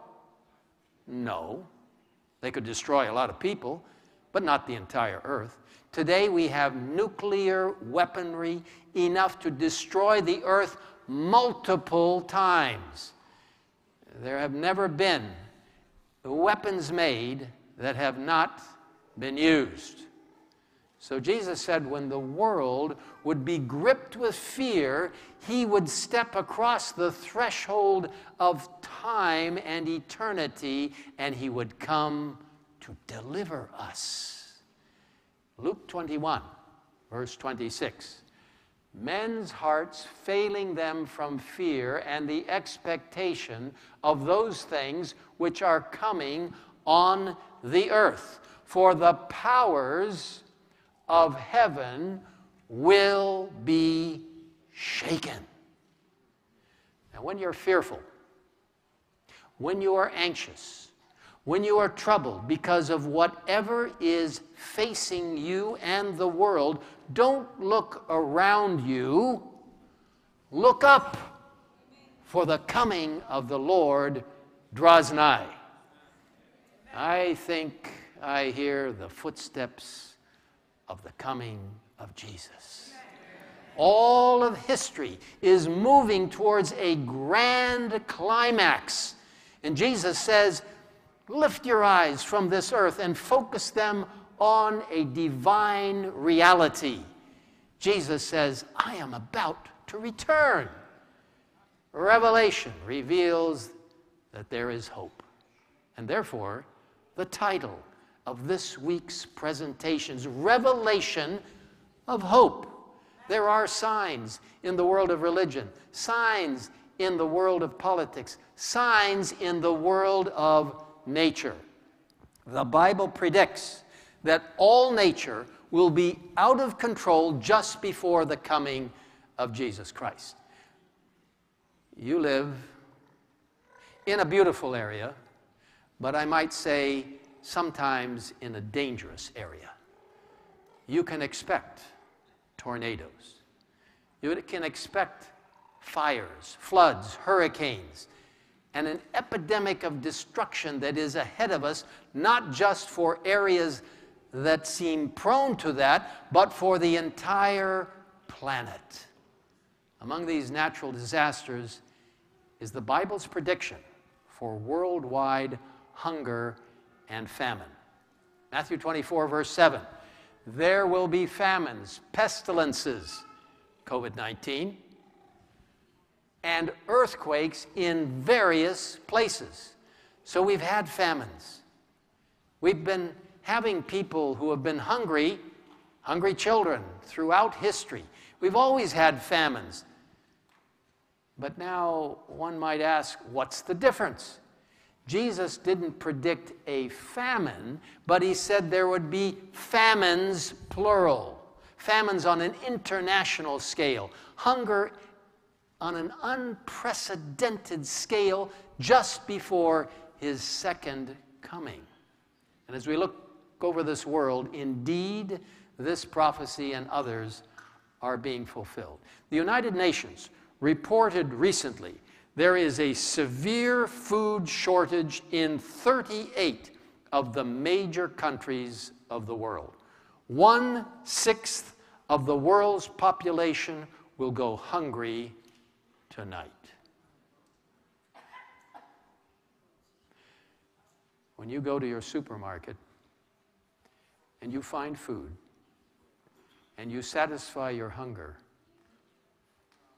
No. They could destroy a lot of people, but not the entire earth. Today we have nuclear weaponry enough to destroy the earth multiple times. There have never been weapons made that have not been used. So Jesus said when the world would be gripped with fear, he would step across the threshold of time and eternity and he would come to deliver us. Luke 21, verse 26. Men's hearts failing them from fear and the expectation of those things which are coming on the earth. For the powers of heaven will be shaken. Now, when you're fearful, when you are anxious, when you are troubled because of whatever is facing you and the world, don't look around you. Look up, for the coming of the Lord draws nigh. I think I hear the footsteps of the coming of Jesus. All of history is moving towards a grand climax. And Jesus says, Lift your eyes from this earth and focus them on a divine reality. Jesus says, I am about to return. Revelation reveals that there is hope. And therefore, the title of this week's presentations Revelation of Hope. There are signs in the world of religion, signs in the world of politics, signs in the world of nature. The Bible predicts that all nature will be out of control just before the coming of Jesus Christ. You live in a beautiful area, but I might say sometimes in a dangerous area. You can expect tornadoes. You can expect fires, floods, hurricanes, and an epidemic of destruction that is ahead of us, not just for areas that seem prone to that, but for the entire planet. among these natural disasters is the Bible's prediction for worldwide hunger and famine. Matthew 24, verse 7. There will be famines, pestilences, COVID 19, and earthquakes in various places. So we've had famines. We've been having people who have been hungry, hungry children, throughout history. We've always had famines. But now one might ask, what's the difference? Jesus didn't predict a famine, but he said there would be famines, plural. Famines on an international scale. Hunger on an unprecedented scale just before his second coming. And as we look over this world, indeed, this prophecy and others are being fulfilled. The United Nations reported recently there is a severe food shortage in 38 of the major countries of the world. One sixth of the world's population will go hungry tonight. When you go to your supermarket and you find food and you satisfy your hunger,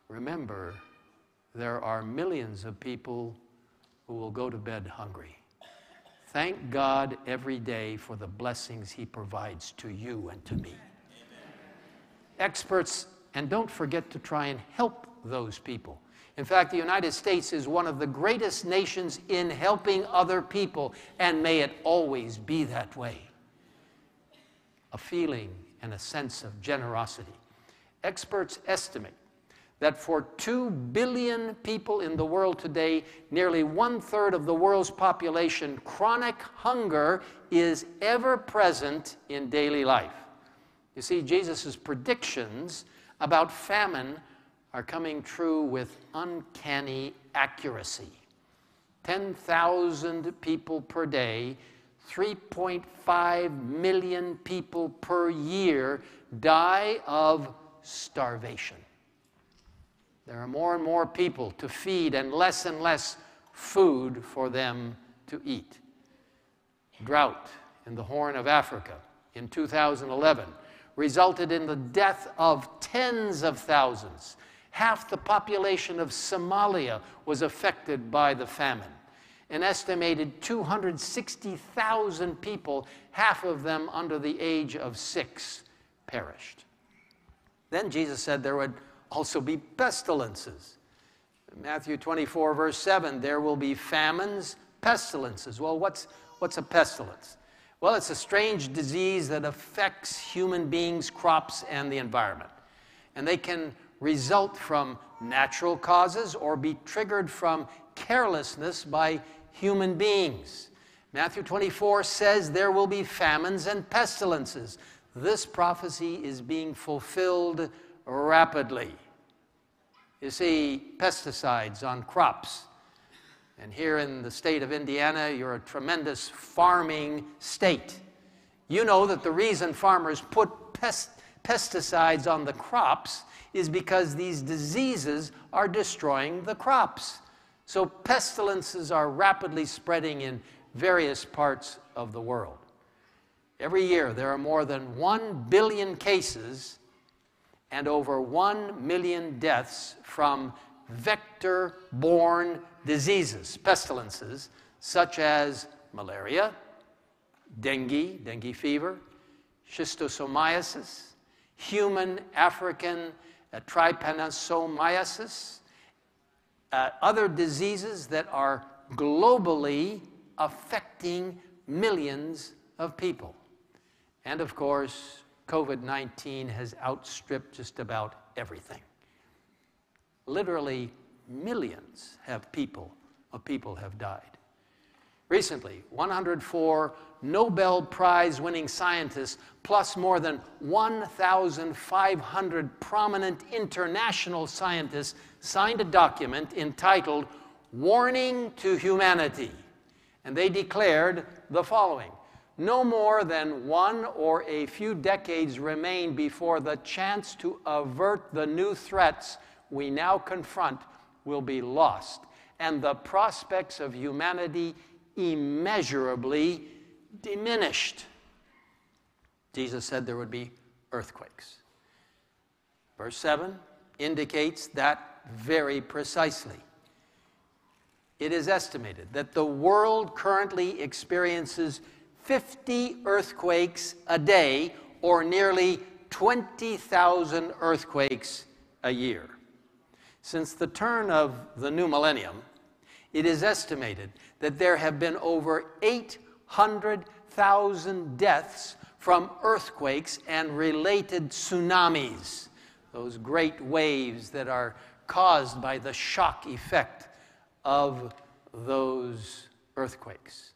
remember there are millions of people who will go to bed hungry. Thank God every day for the blessings He provides to you and to me. Experts, and don't forget to try and help those people. In fact, the United States is one of the greatest nations in helping other people, and may it always be that way. A feeling and a sense of generosity. Experts estimate that for 2 billion people in the world today, nearly one third of the world's population, chronic hunger is ever present in daily life. You see, Jesus' predictions about famine are coming true with uncanny accuracy. 10,000 people per day, 3.5 million people per year die of starvation. There are more and more people to feed and less and less food for them to eat. Drought in the Horn of Africa in 2011 resulted in the death of tens of thousands. Half the population of Somalia was affected by the famine. An estimated 260,000 people, half of them under the age of six, perished. Then Jesus said there would also be pestilences. Matthew 24, verse 7, there will be famines, pestilences. Well, what's, what's a pestilence? Well, it's a strange disease that affects human beings, crops, and the environment. And they can result from natural causes or be triggered from carelessness by human beings. Matthew 24 says there will be famines and pestilences. This prophecy is being fulfilled rapidly. You see pesticides on crops. And here in the state of Indiana, you're a tremendous farming state. You know that the reason farmers put pest pesticides on the crops is because these diseases are destroying the crops. So pestilences are rapidly spreading in various parts of the world. Every year, there are more than 1 billion cases and over 1 million deaths from vector borne diseases, pestilences, such as malaria, dengue, dengue fever, schistosomiasis, human African uh, trypanosomiasis, uh, other diseases that are globally affecting millions of people. And of course, COVID 19 has outstripped just about everything. Literally, millions have people, of people have died. Recently, 104 Nobel Prize winning scientists, plus more than 1,500 prominent international scientists, signed a document entitled Warning to Humanity. And they declared the following no more than one or a few decades remain before the chance to avert the new threats we now confront will be lost, and the prospects of humanity immeasurably diminished. Jesus said there would be earthquakes. Verse 7 indicates that very precisely. It is estimated that the world currently experiences 50 earthquakes a day, or nearly 20,000 earthquakes a year. Since the turn of the new millennium, it is estimated that there have been over 800,000 deaths from earthquakes and related tsunamis, those great waves that are caused by the shock effect of those earthquakes.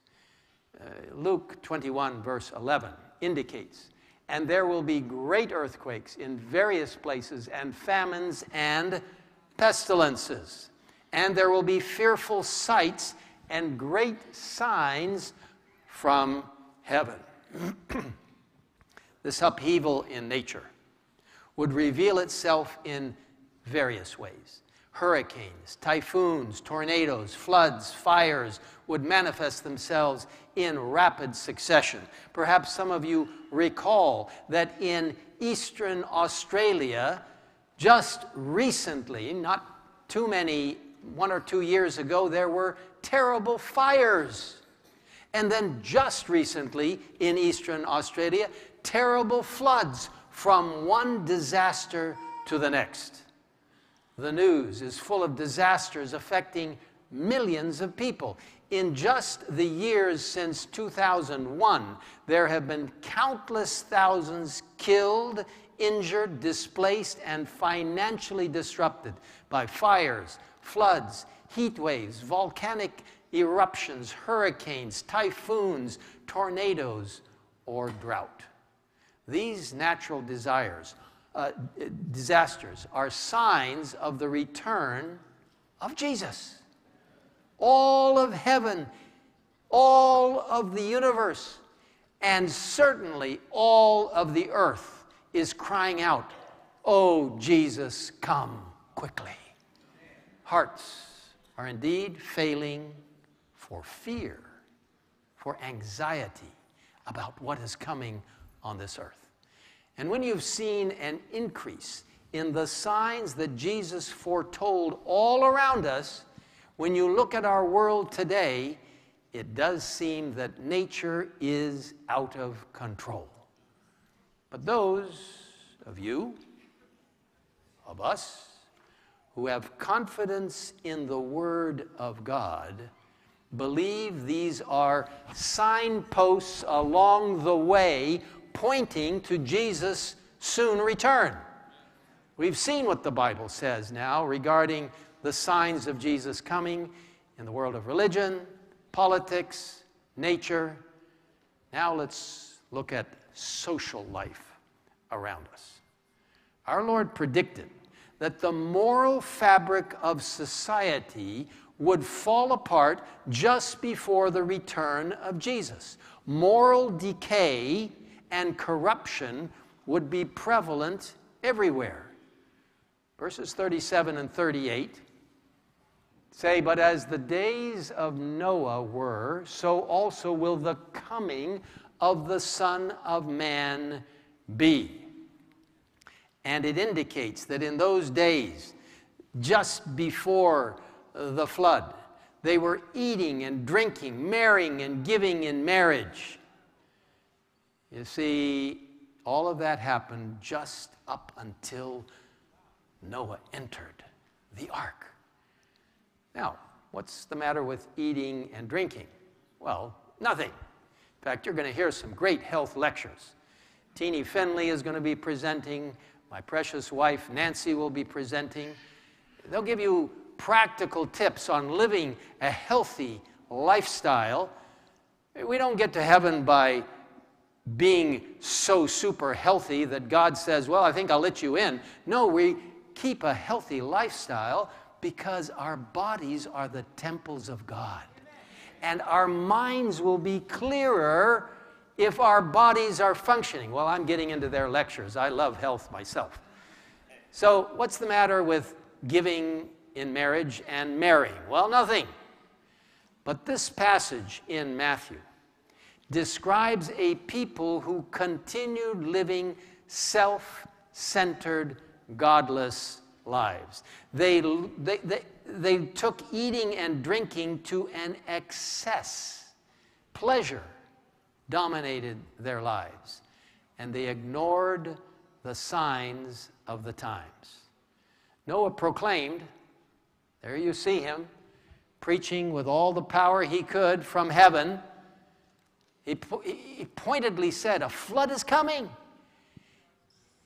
Uh, Luke 21, verse 11, indicates, and there will be great earthquakes in various places, and famines and pestilences. And there will be fearful sights and great signs from heaven. this upheaval in nature would reveal itself in various ways. Hurricanes, typhoons, tornadoes, floods, fires would manifest themselves in rapid succession. Perhaps some of you recall that in eastern Australia, just recently, not too many, one or two years ago, there were terrible fires. And then just recently in eastern Australia, terrible floods from one disaster to the next. The news is full of disasters affecting millions of people. In just the years since 2001, there have been countless thousands killed, injured, displaced, and financially disrupted by fires, floods, heat waves, volcanic eruptions, hurricanes, typhoons, tornadoes, or drought. These natural desires, uh, disasters are signs of the return of Jesus. All of heaven, all of the universe, and certainly all of the earth is crying out, Oh, Jesus, come quickly. Hearts are indeed failing for fear, for anxiety about what is coming on this earth. And when you've seen an increase in the signs that Jesus foretold all around us, when you look at our world today, it does seem that nature is out of control. But those of you, of us, who have confidence in the Word of God, believe these are signposts along the way pointing to Jesus' soon return. We've seen what the Bible says now regarding the signs of Jesus coming in the world of religion, politics, nature. Now let's look at social life around us. Our Lord predicted that the moral fabric of society would fall apart just before the return of Jesus. Moral decay and corruption would be prevalent everywhere. Verses 37 and 38 say, But as the days of Noah were, so also will the coming of the Son of Man be. And it indicates that in those days, just before the flood, they were eating and drinking, marrying and giving in marriage. You see, all of that happened just up until Noah entered the ark. Now, what's the matter with eating and drinking? Well, nothing. In fact, you're going to hear some great health lectures. Teeny Finley is going to be presenting. My precious wife, Nancy, will be presenting. They'll give you practical tips on living a healthy lifestyle. We don't get to heaven by being so super healthy that God says, Well, I think I'll let you in. No, we keep a healthy lifestyle because our bodies are the temples of God. And our minds will be clearer if our bodies are functioning. Well, I'm getting into their lectures. I love health myself. So, what's the matter with giving in marriage and marrying? Well, nothing. But this passage in Matthew describes a people who continued living self centered, godless lives. They, they, they, they took eating and drinking to an excess. Pleasure dominated their lives, and they ignored the signs of the times. Noah proclaimed, there you see him, preaching with all the power he could from heaven. He, he pointedly said, A flood is coming.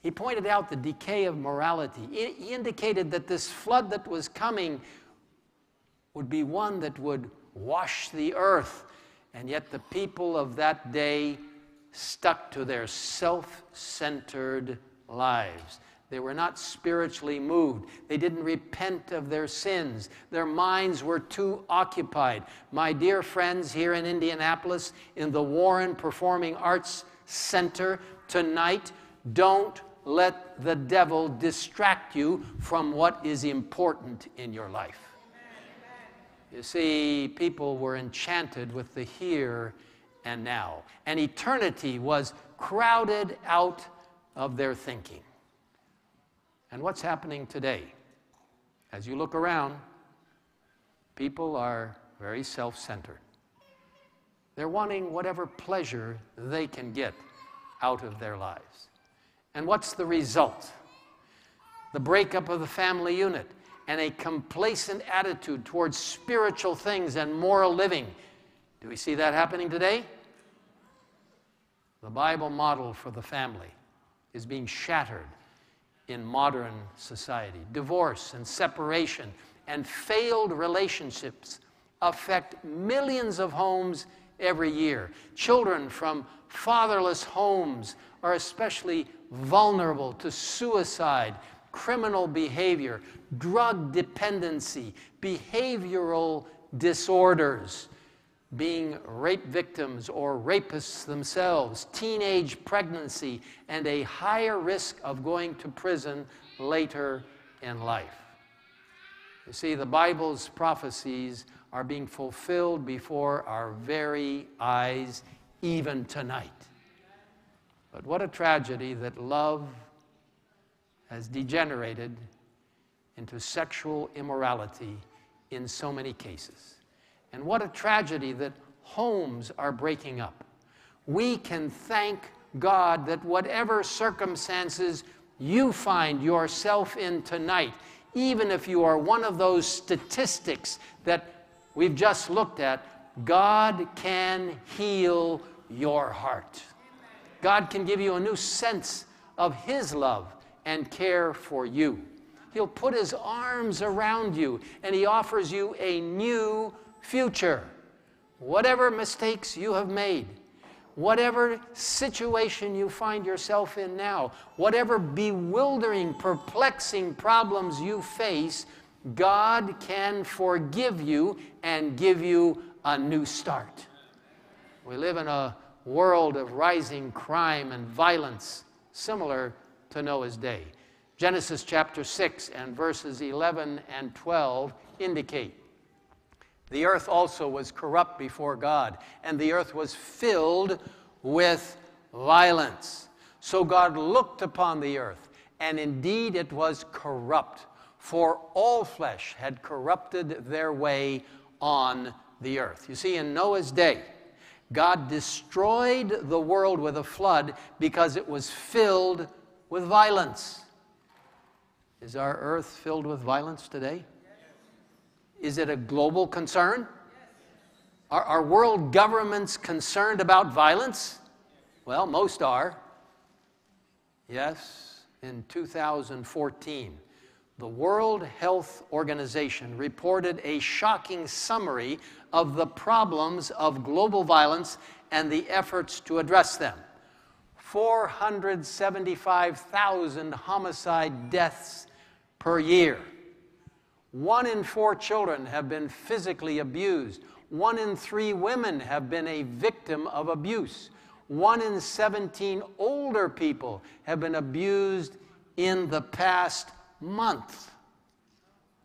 He pointed out the decay of morality. He indicated that this flood that was coming would be one that would wash the earth. And yet the people of that day stuck to their self centered lives. They were not spiritually moved. They didn't repent of their sins. Their minds were too occupied. My dear friends here in Indianapolis, in the Warren Performing Arts Center tonight, don't let the devil distract you from what is important in your life. You see, people were enchanted with the here and now, and eternity was crowded out of their thinking. And what's happening today? As you look around, people are very self centered. They're wanting whatever pleasure they can get out of their lives. And what's the result? The breakup of the family unit and a complacent attitude towards spiritual things and moral living. Do we see that happening today? The Bible model for the family is being shattered in modern society. Divorce and separation and failed relationships affect millions of homes every year. Children from fatherless homes are especially vulnerable to suicide, criminal behavior, drug dependency, behavioral disorders, being rape victims or rapists themselves, teenage pregnancy, and a higher risk of going to prison later in life. You see, the Bible's prophecies are being fulfilled before our very eyes, even tonight. But what a tragedy that love has degenerated into sexual immorality in so many cases. And what a tragedy that homes are breaking up. We can thank God that whatever circumstances you find yourself in tonight, even if you are one of those statistics that we've just looked at, God can heal your heart. God can give you a new sense of His love and care for you. He'll put His arms around you and He offers you a new future. Whatever mistakes you have made, whatever situation you find yourself in now, whatever bewildering, perplexing problems you face, God can forgive you and give you a new start. We live in a world of rising crime and violence, similar to Noah's day. Genesis chapter 6 and verses 11 and 12 indicate the earth also was corrupt before God, and the earth was filled with violence. So God looked upon the earth, and indeed it was corrupt, for all flesh had corrupted their way on the earth. You see, in Noah's day, God destroyed the world with a flood because it was filled with violence. Is our earth filled with violence today? Is it a global concern? Are, are world governments concerned about violence? Well, most are. Yes, in 2014, the World Health Organization reported a shocking summary of the problems of global violence and the efforts to address them. 475,000 homicide deaths per year. One in four children have been physically abused. One in three women have been a victim of abuse. One in 17 older people have been abused in the past month.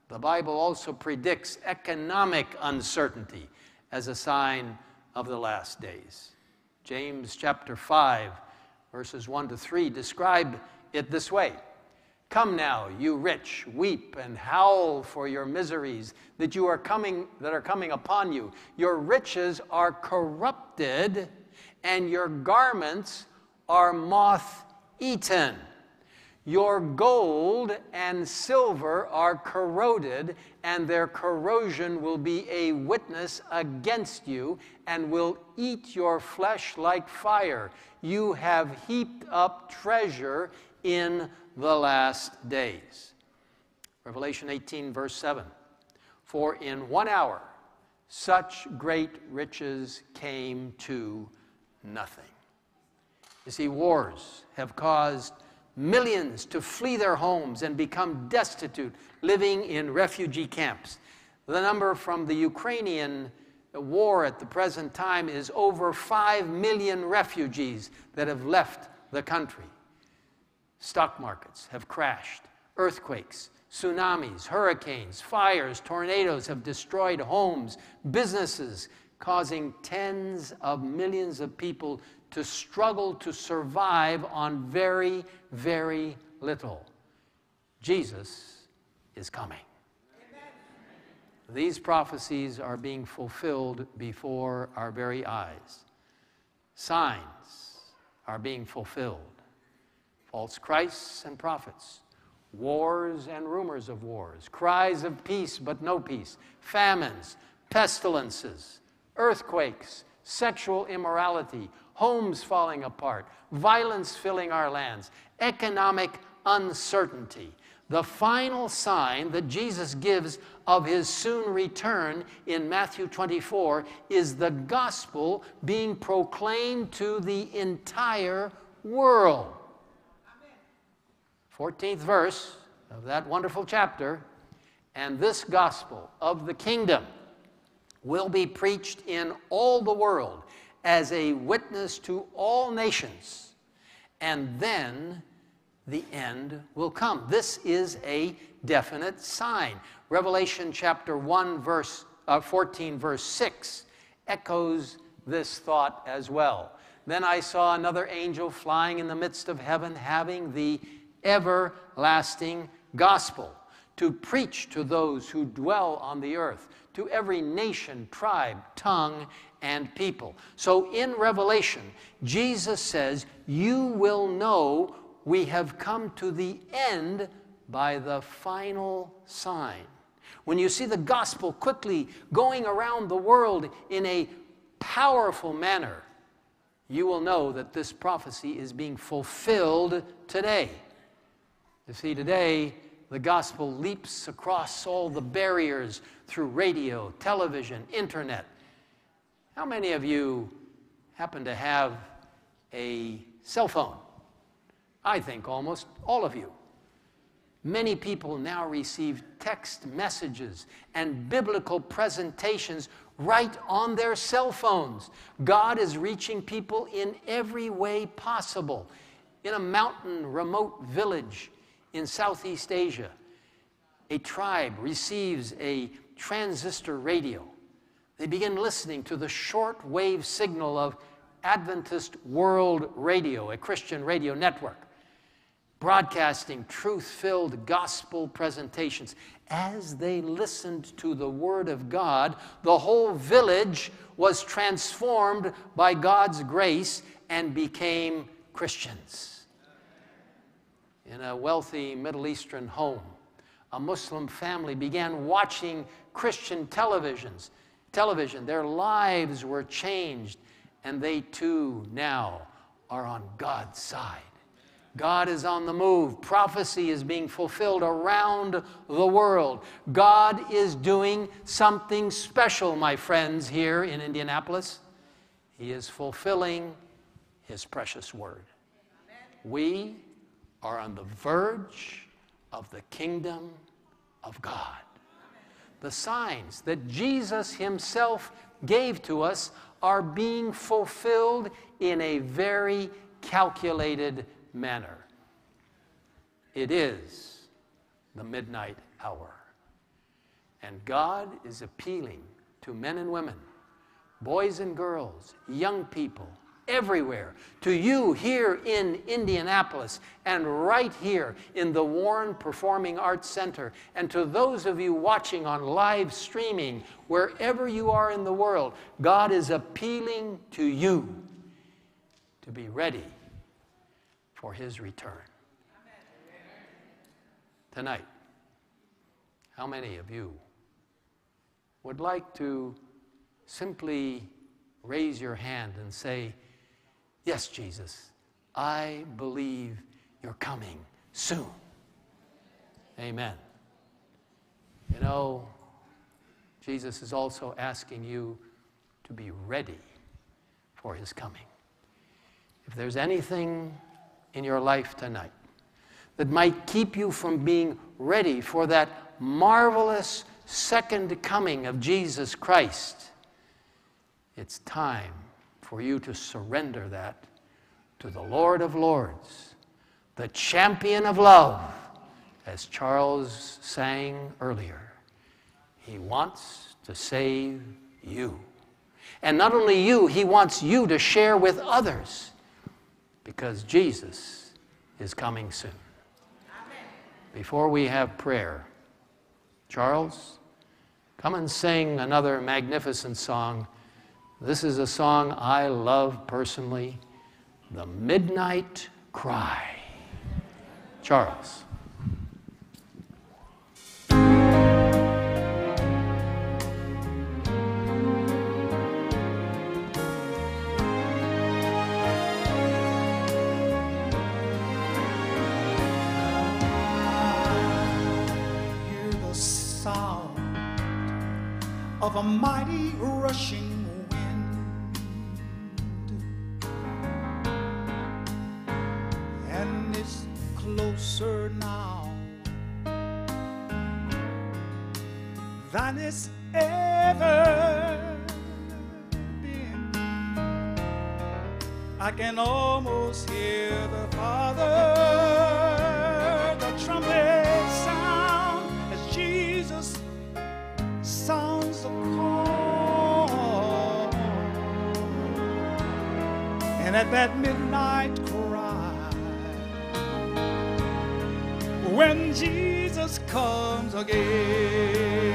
The Bible also predicts economic uncertainty as a sign of the last days. James chapter 5, verses 1 to 3 describe it this way Come now, you rich, weep and howl for your miseries that you are coming that are coming upon you. Your riches are corrupted, and your garments are moth eaten. Your gold and silver are corroded, and their corrosion will be a witness against you and will eat your flesh like fire. You have heaped up treasure in the last days. Revelation 18, verse 7. For in one hour such great riches came to nothing. You see, wars have caused millions to flee their homes and become destitute, living in refugee camps. The number from the Ukrainian war at the present time is over 5 million refugees that have left the country. Stock markets have crashed, earthquakes, tsunamis, hurricanes, fires, tornadoes have destroyed homes, businesses, causing tens of millions of people to struggle to survive on very, very little. Jesus is coming. These prophecies are being fulfilled before our very eyes. Signs are being fulfilled. False Christs and prophets, wars and rumors of wars, cries of peace but no peace, famines, pestilences, earthquakes, sexual immorality, homes falling apart, violence filling our lands, economic uncertainty. The final sign that Jesus gives of his soon return in Matthew 24 is the gospel being proclaimed to the entire world. 14th verse of that wonderful chapter. And this gospel of the kingdom will be preached in all the world as a witness to all nations. And then the end will come. This is a definite sign. Revelation chapter 1, verse uh, 14, verse 6 echoes this thought as well. Then I saw another angel flying in the midst of heaven, having the everlasting gospel to preach to those who dwell on the earth, to every nation, tribe, tongue, and people. So in Revelation, Jesus says, You will know we have come to the end by the final sign. When you see the gospel quickly going around the world in a powerful manner, you will know that this prophecy is being fulfilled today. You see, today, the gospel leaps across all the barriers through radio, television, internet. How many of you happen to have a cell phone? I think almost all of you. Many people now receive text messages and biblical presentations right on their cell phones. God is reaching people in every way possible. In a mountain, remote village in Southeast Asia, a tribe receives a transistor radio. They begin listening to the short wave signal of Adventist World Radio, a Christian radio network broadcasting truth filled gospel presentations. As they listened to the Word of God, the whole village was transformed by God's grace and became Christians. In a wealthy Middle Eastern home, a Muslim family began watching Christian televisions, television. Their lives were changed, and they too now are on God's side. God is on the move. Prophecy is being fulfilled around the world. God is doing something special, my friends, here in Indianapolis. He is fulfilling His precious word. We are on the verge of the kingdom of God. The signs that Jesus Himself gave to us are being fulfilled in a very calculated manner. It is the midnight hour. And God is appealing to men and women, boys and girls, young people, everywhere, to you here in Indianapolis and right here in the Warren Performing Arts Center, and to those of you watching on live streaming, wherever you are in the world, God is appealing to you to be ready for His return. Tonight, how many of you would like to simply raise your hand and say, Yes, Jesus, I believe you're coming soon. Amen. You know, Jesus is also asking you to be ready for his coming. If there's anything in your life tonight that might keep you from being ready for that marvelous second coming of Jesus Christ, it's time for you to surrender that to the Lord of Lords, the champion of love, as Charles sang earlier. He wants to save you. And not only you, he wants you to share with others because Jesus is coming soon. Before we have prayer, Charles, come and sing another magnificent song. This is a song I love personally The Midnight Cry. Charles. Of a mighty rushing wind, and it's closer now than it's ever been. I can almost hear the Father, That midnight cry, when Jesus comes again,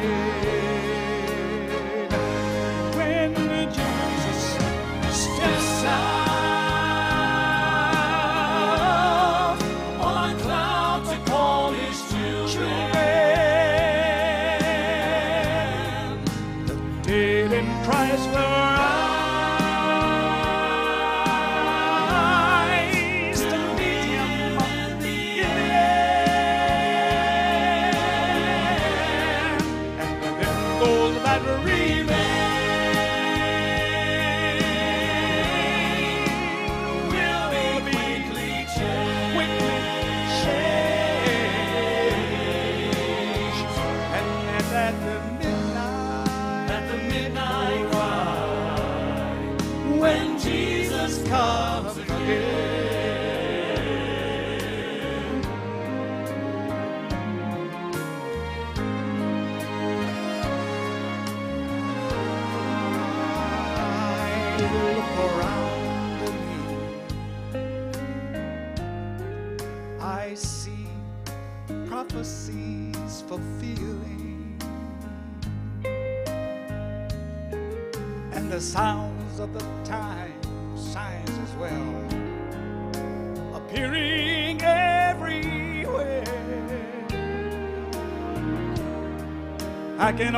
I can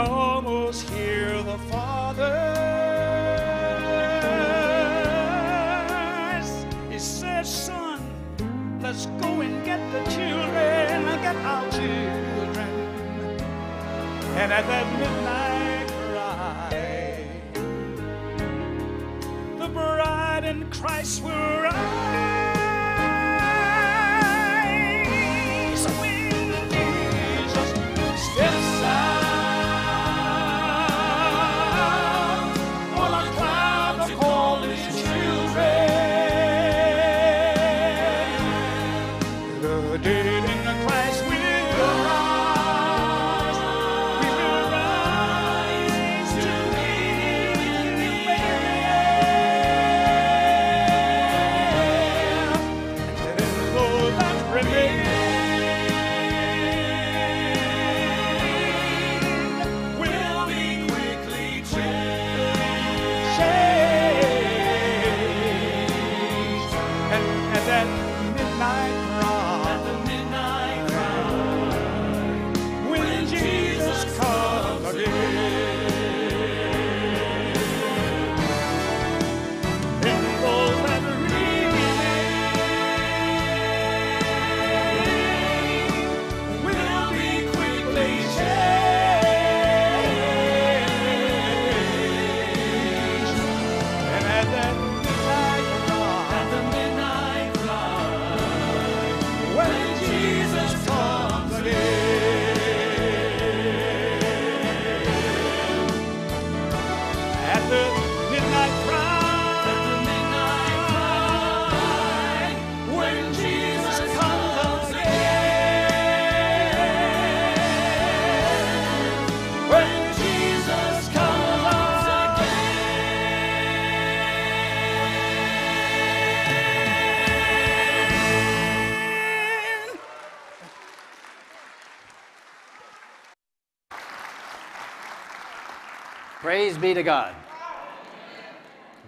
be to God.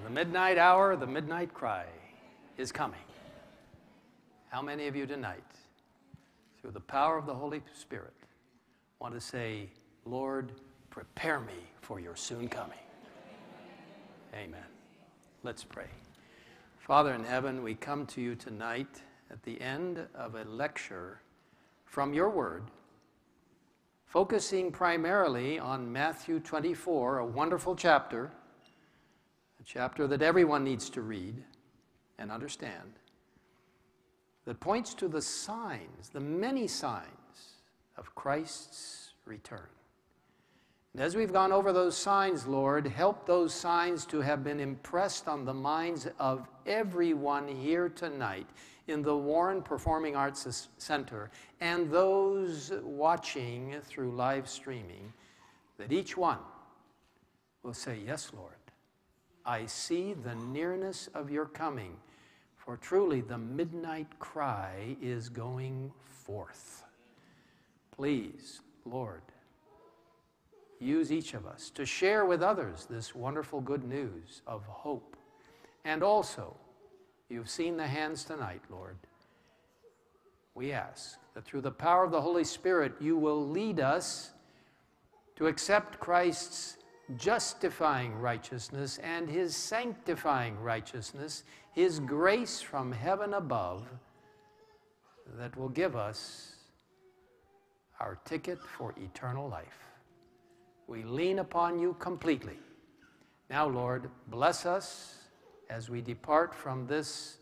The midnight hour, the midnight cry is coming. How many of you tonight, through the power of the Holy Spirit, want to say, Lord, prepare me for your soon coming? Amen. Let's pray. Father in heaven, we come to you tonight at the end of a lecture from your word, focusing primarily on Matthew 24, a wonderful chapter, a chapter that everyone needs to read and understand, that points to the signs, the many signs of Christ's return. And as we've gone over those signs, Lord, help those signs to have been impressed on the minds of everyone here tonight in the Warren Performing Arts Center and those watching through live streaming, that each one will say, Yes, Lord, I see the nearness of your coming, for truly the midnight cry is going forth. Please, Lord, use each of us to share with others this wonderful good news of hope. And also, you've seen the hands tonight, Lord. We ask that through the power of the Holy Spirit, you will lead us to accept Christ's justifying righteousness and his sanctifying righteousness, his grace from heaven above that will give us our ticket for eternal life. We lean upon you completely. Now, Lord, bless us as we depart from this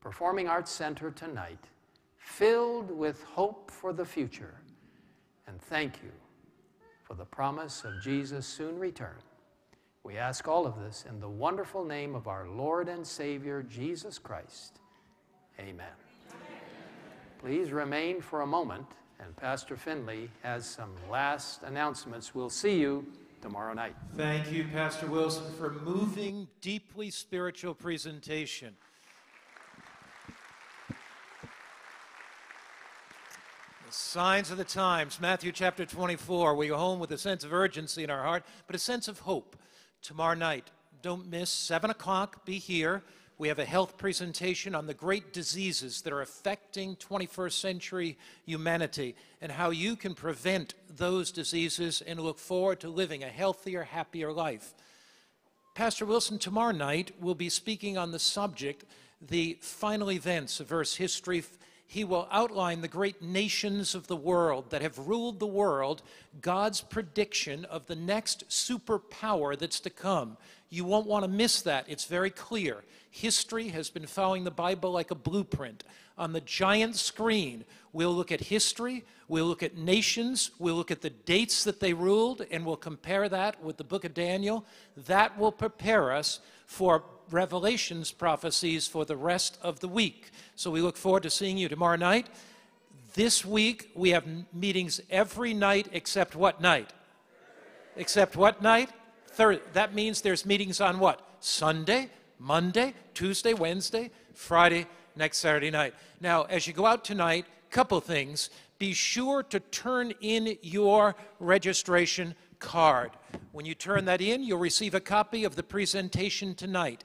Performing Arts Center tonight, filled with hope for the future. And thank you for the promise of Jesus' soon return. We ask all of this in the wonderful name of our Lord and Savior, Jesus Christ. Amen. Amen. Please remain for a moment and Pastor Finley has some last announcements. We'll see you tomorrow night. Thank you, Pastor Wilson, for moving, deeply spiritual presentation. The signs of the times, Matthew chapter 24. We go home with a sense of urgency in our heart, but a sense of hope. Tomorrow night, don't miss, 7 o'clock, be here. We have a health presentation on the great diseases that are affecting 21st century humanity and how you can prevent those diseases and look forward to living a healthier, happier life. Pastor Wilson tomorrow night will be speaking on the subject, the final events of Earth's history. He will outline the great nations of the world that have ruled the world, God's prediction of the next superpower that's to come. You won't want to miss that. It's very clear. History has been following the Bible like a blueprint. On the giant screen, we'll look at history, we'll look at nations, we'll look at the dates that they ruled, and we'll compare that with the book of Daniel. That will prepare us for Revelation's prophecies for the rest of the week. So we look forward to seeing you tomorrow night. This week, we have meetings every night except what night? Except what night? Third. That means there's meetings on what? Sunday, Monday, Tuesday, Wednesday, Friday, next Saturday night. Now, as you go out tonight, couple things. Be sure to turn in your registration card. When you turn that in, you'll receive a copy of the presentation tonight.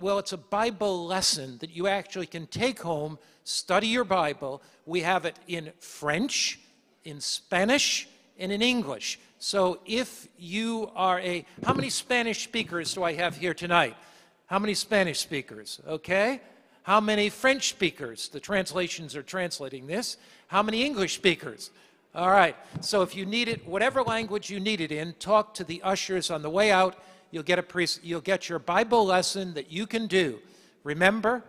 Well, it's a Bible lesson that you actually can take home, study your Bible. We have it in French, in Spanish, and in English. So if you are a, how many Spanish speakers do I have here tonight? How many Spanish speakers? Okay. How many French speakers? The translations are translating this. How many English speakers? All right. So if you need it, whatever language you need it in, talk to the ushers on the way out. You'll get a pre- you'll get your Bible lesson that you can do. Remember,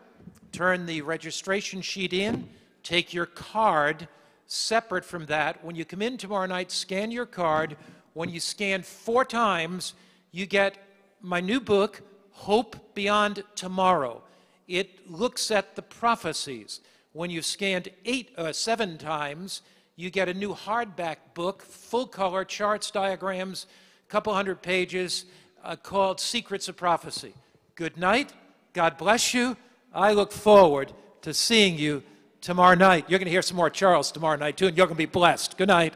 turn the registration sheet in, take your card separate from that. When you come in tomorrow night, scan your card. When you scan four times, you get my new book, Hope Beyond Tomorrow. It looks at the prophecies. When you've scanned eight, uh, seven times, you get a new hardback book, full color charts, diagrams, a couple hundred pages, uh, called Secrets of Prophecy. Good night. God bless you. I look forward to seeing you tomorrow night. You're going to hear some more Charles tomorrow night, too, and you're going to be blessed. Good night.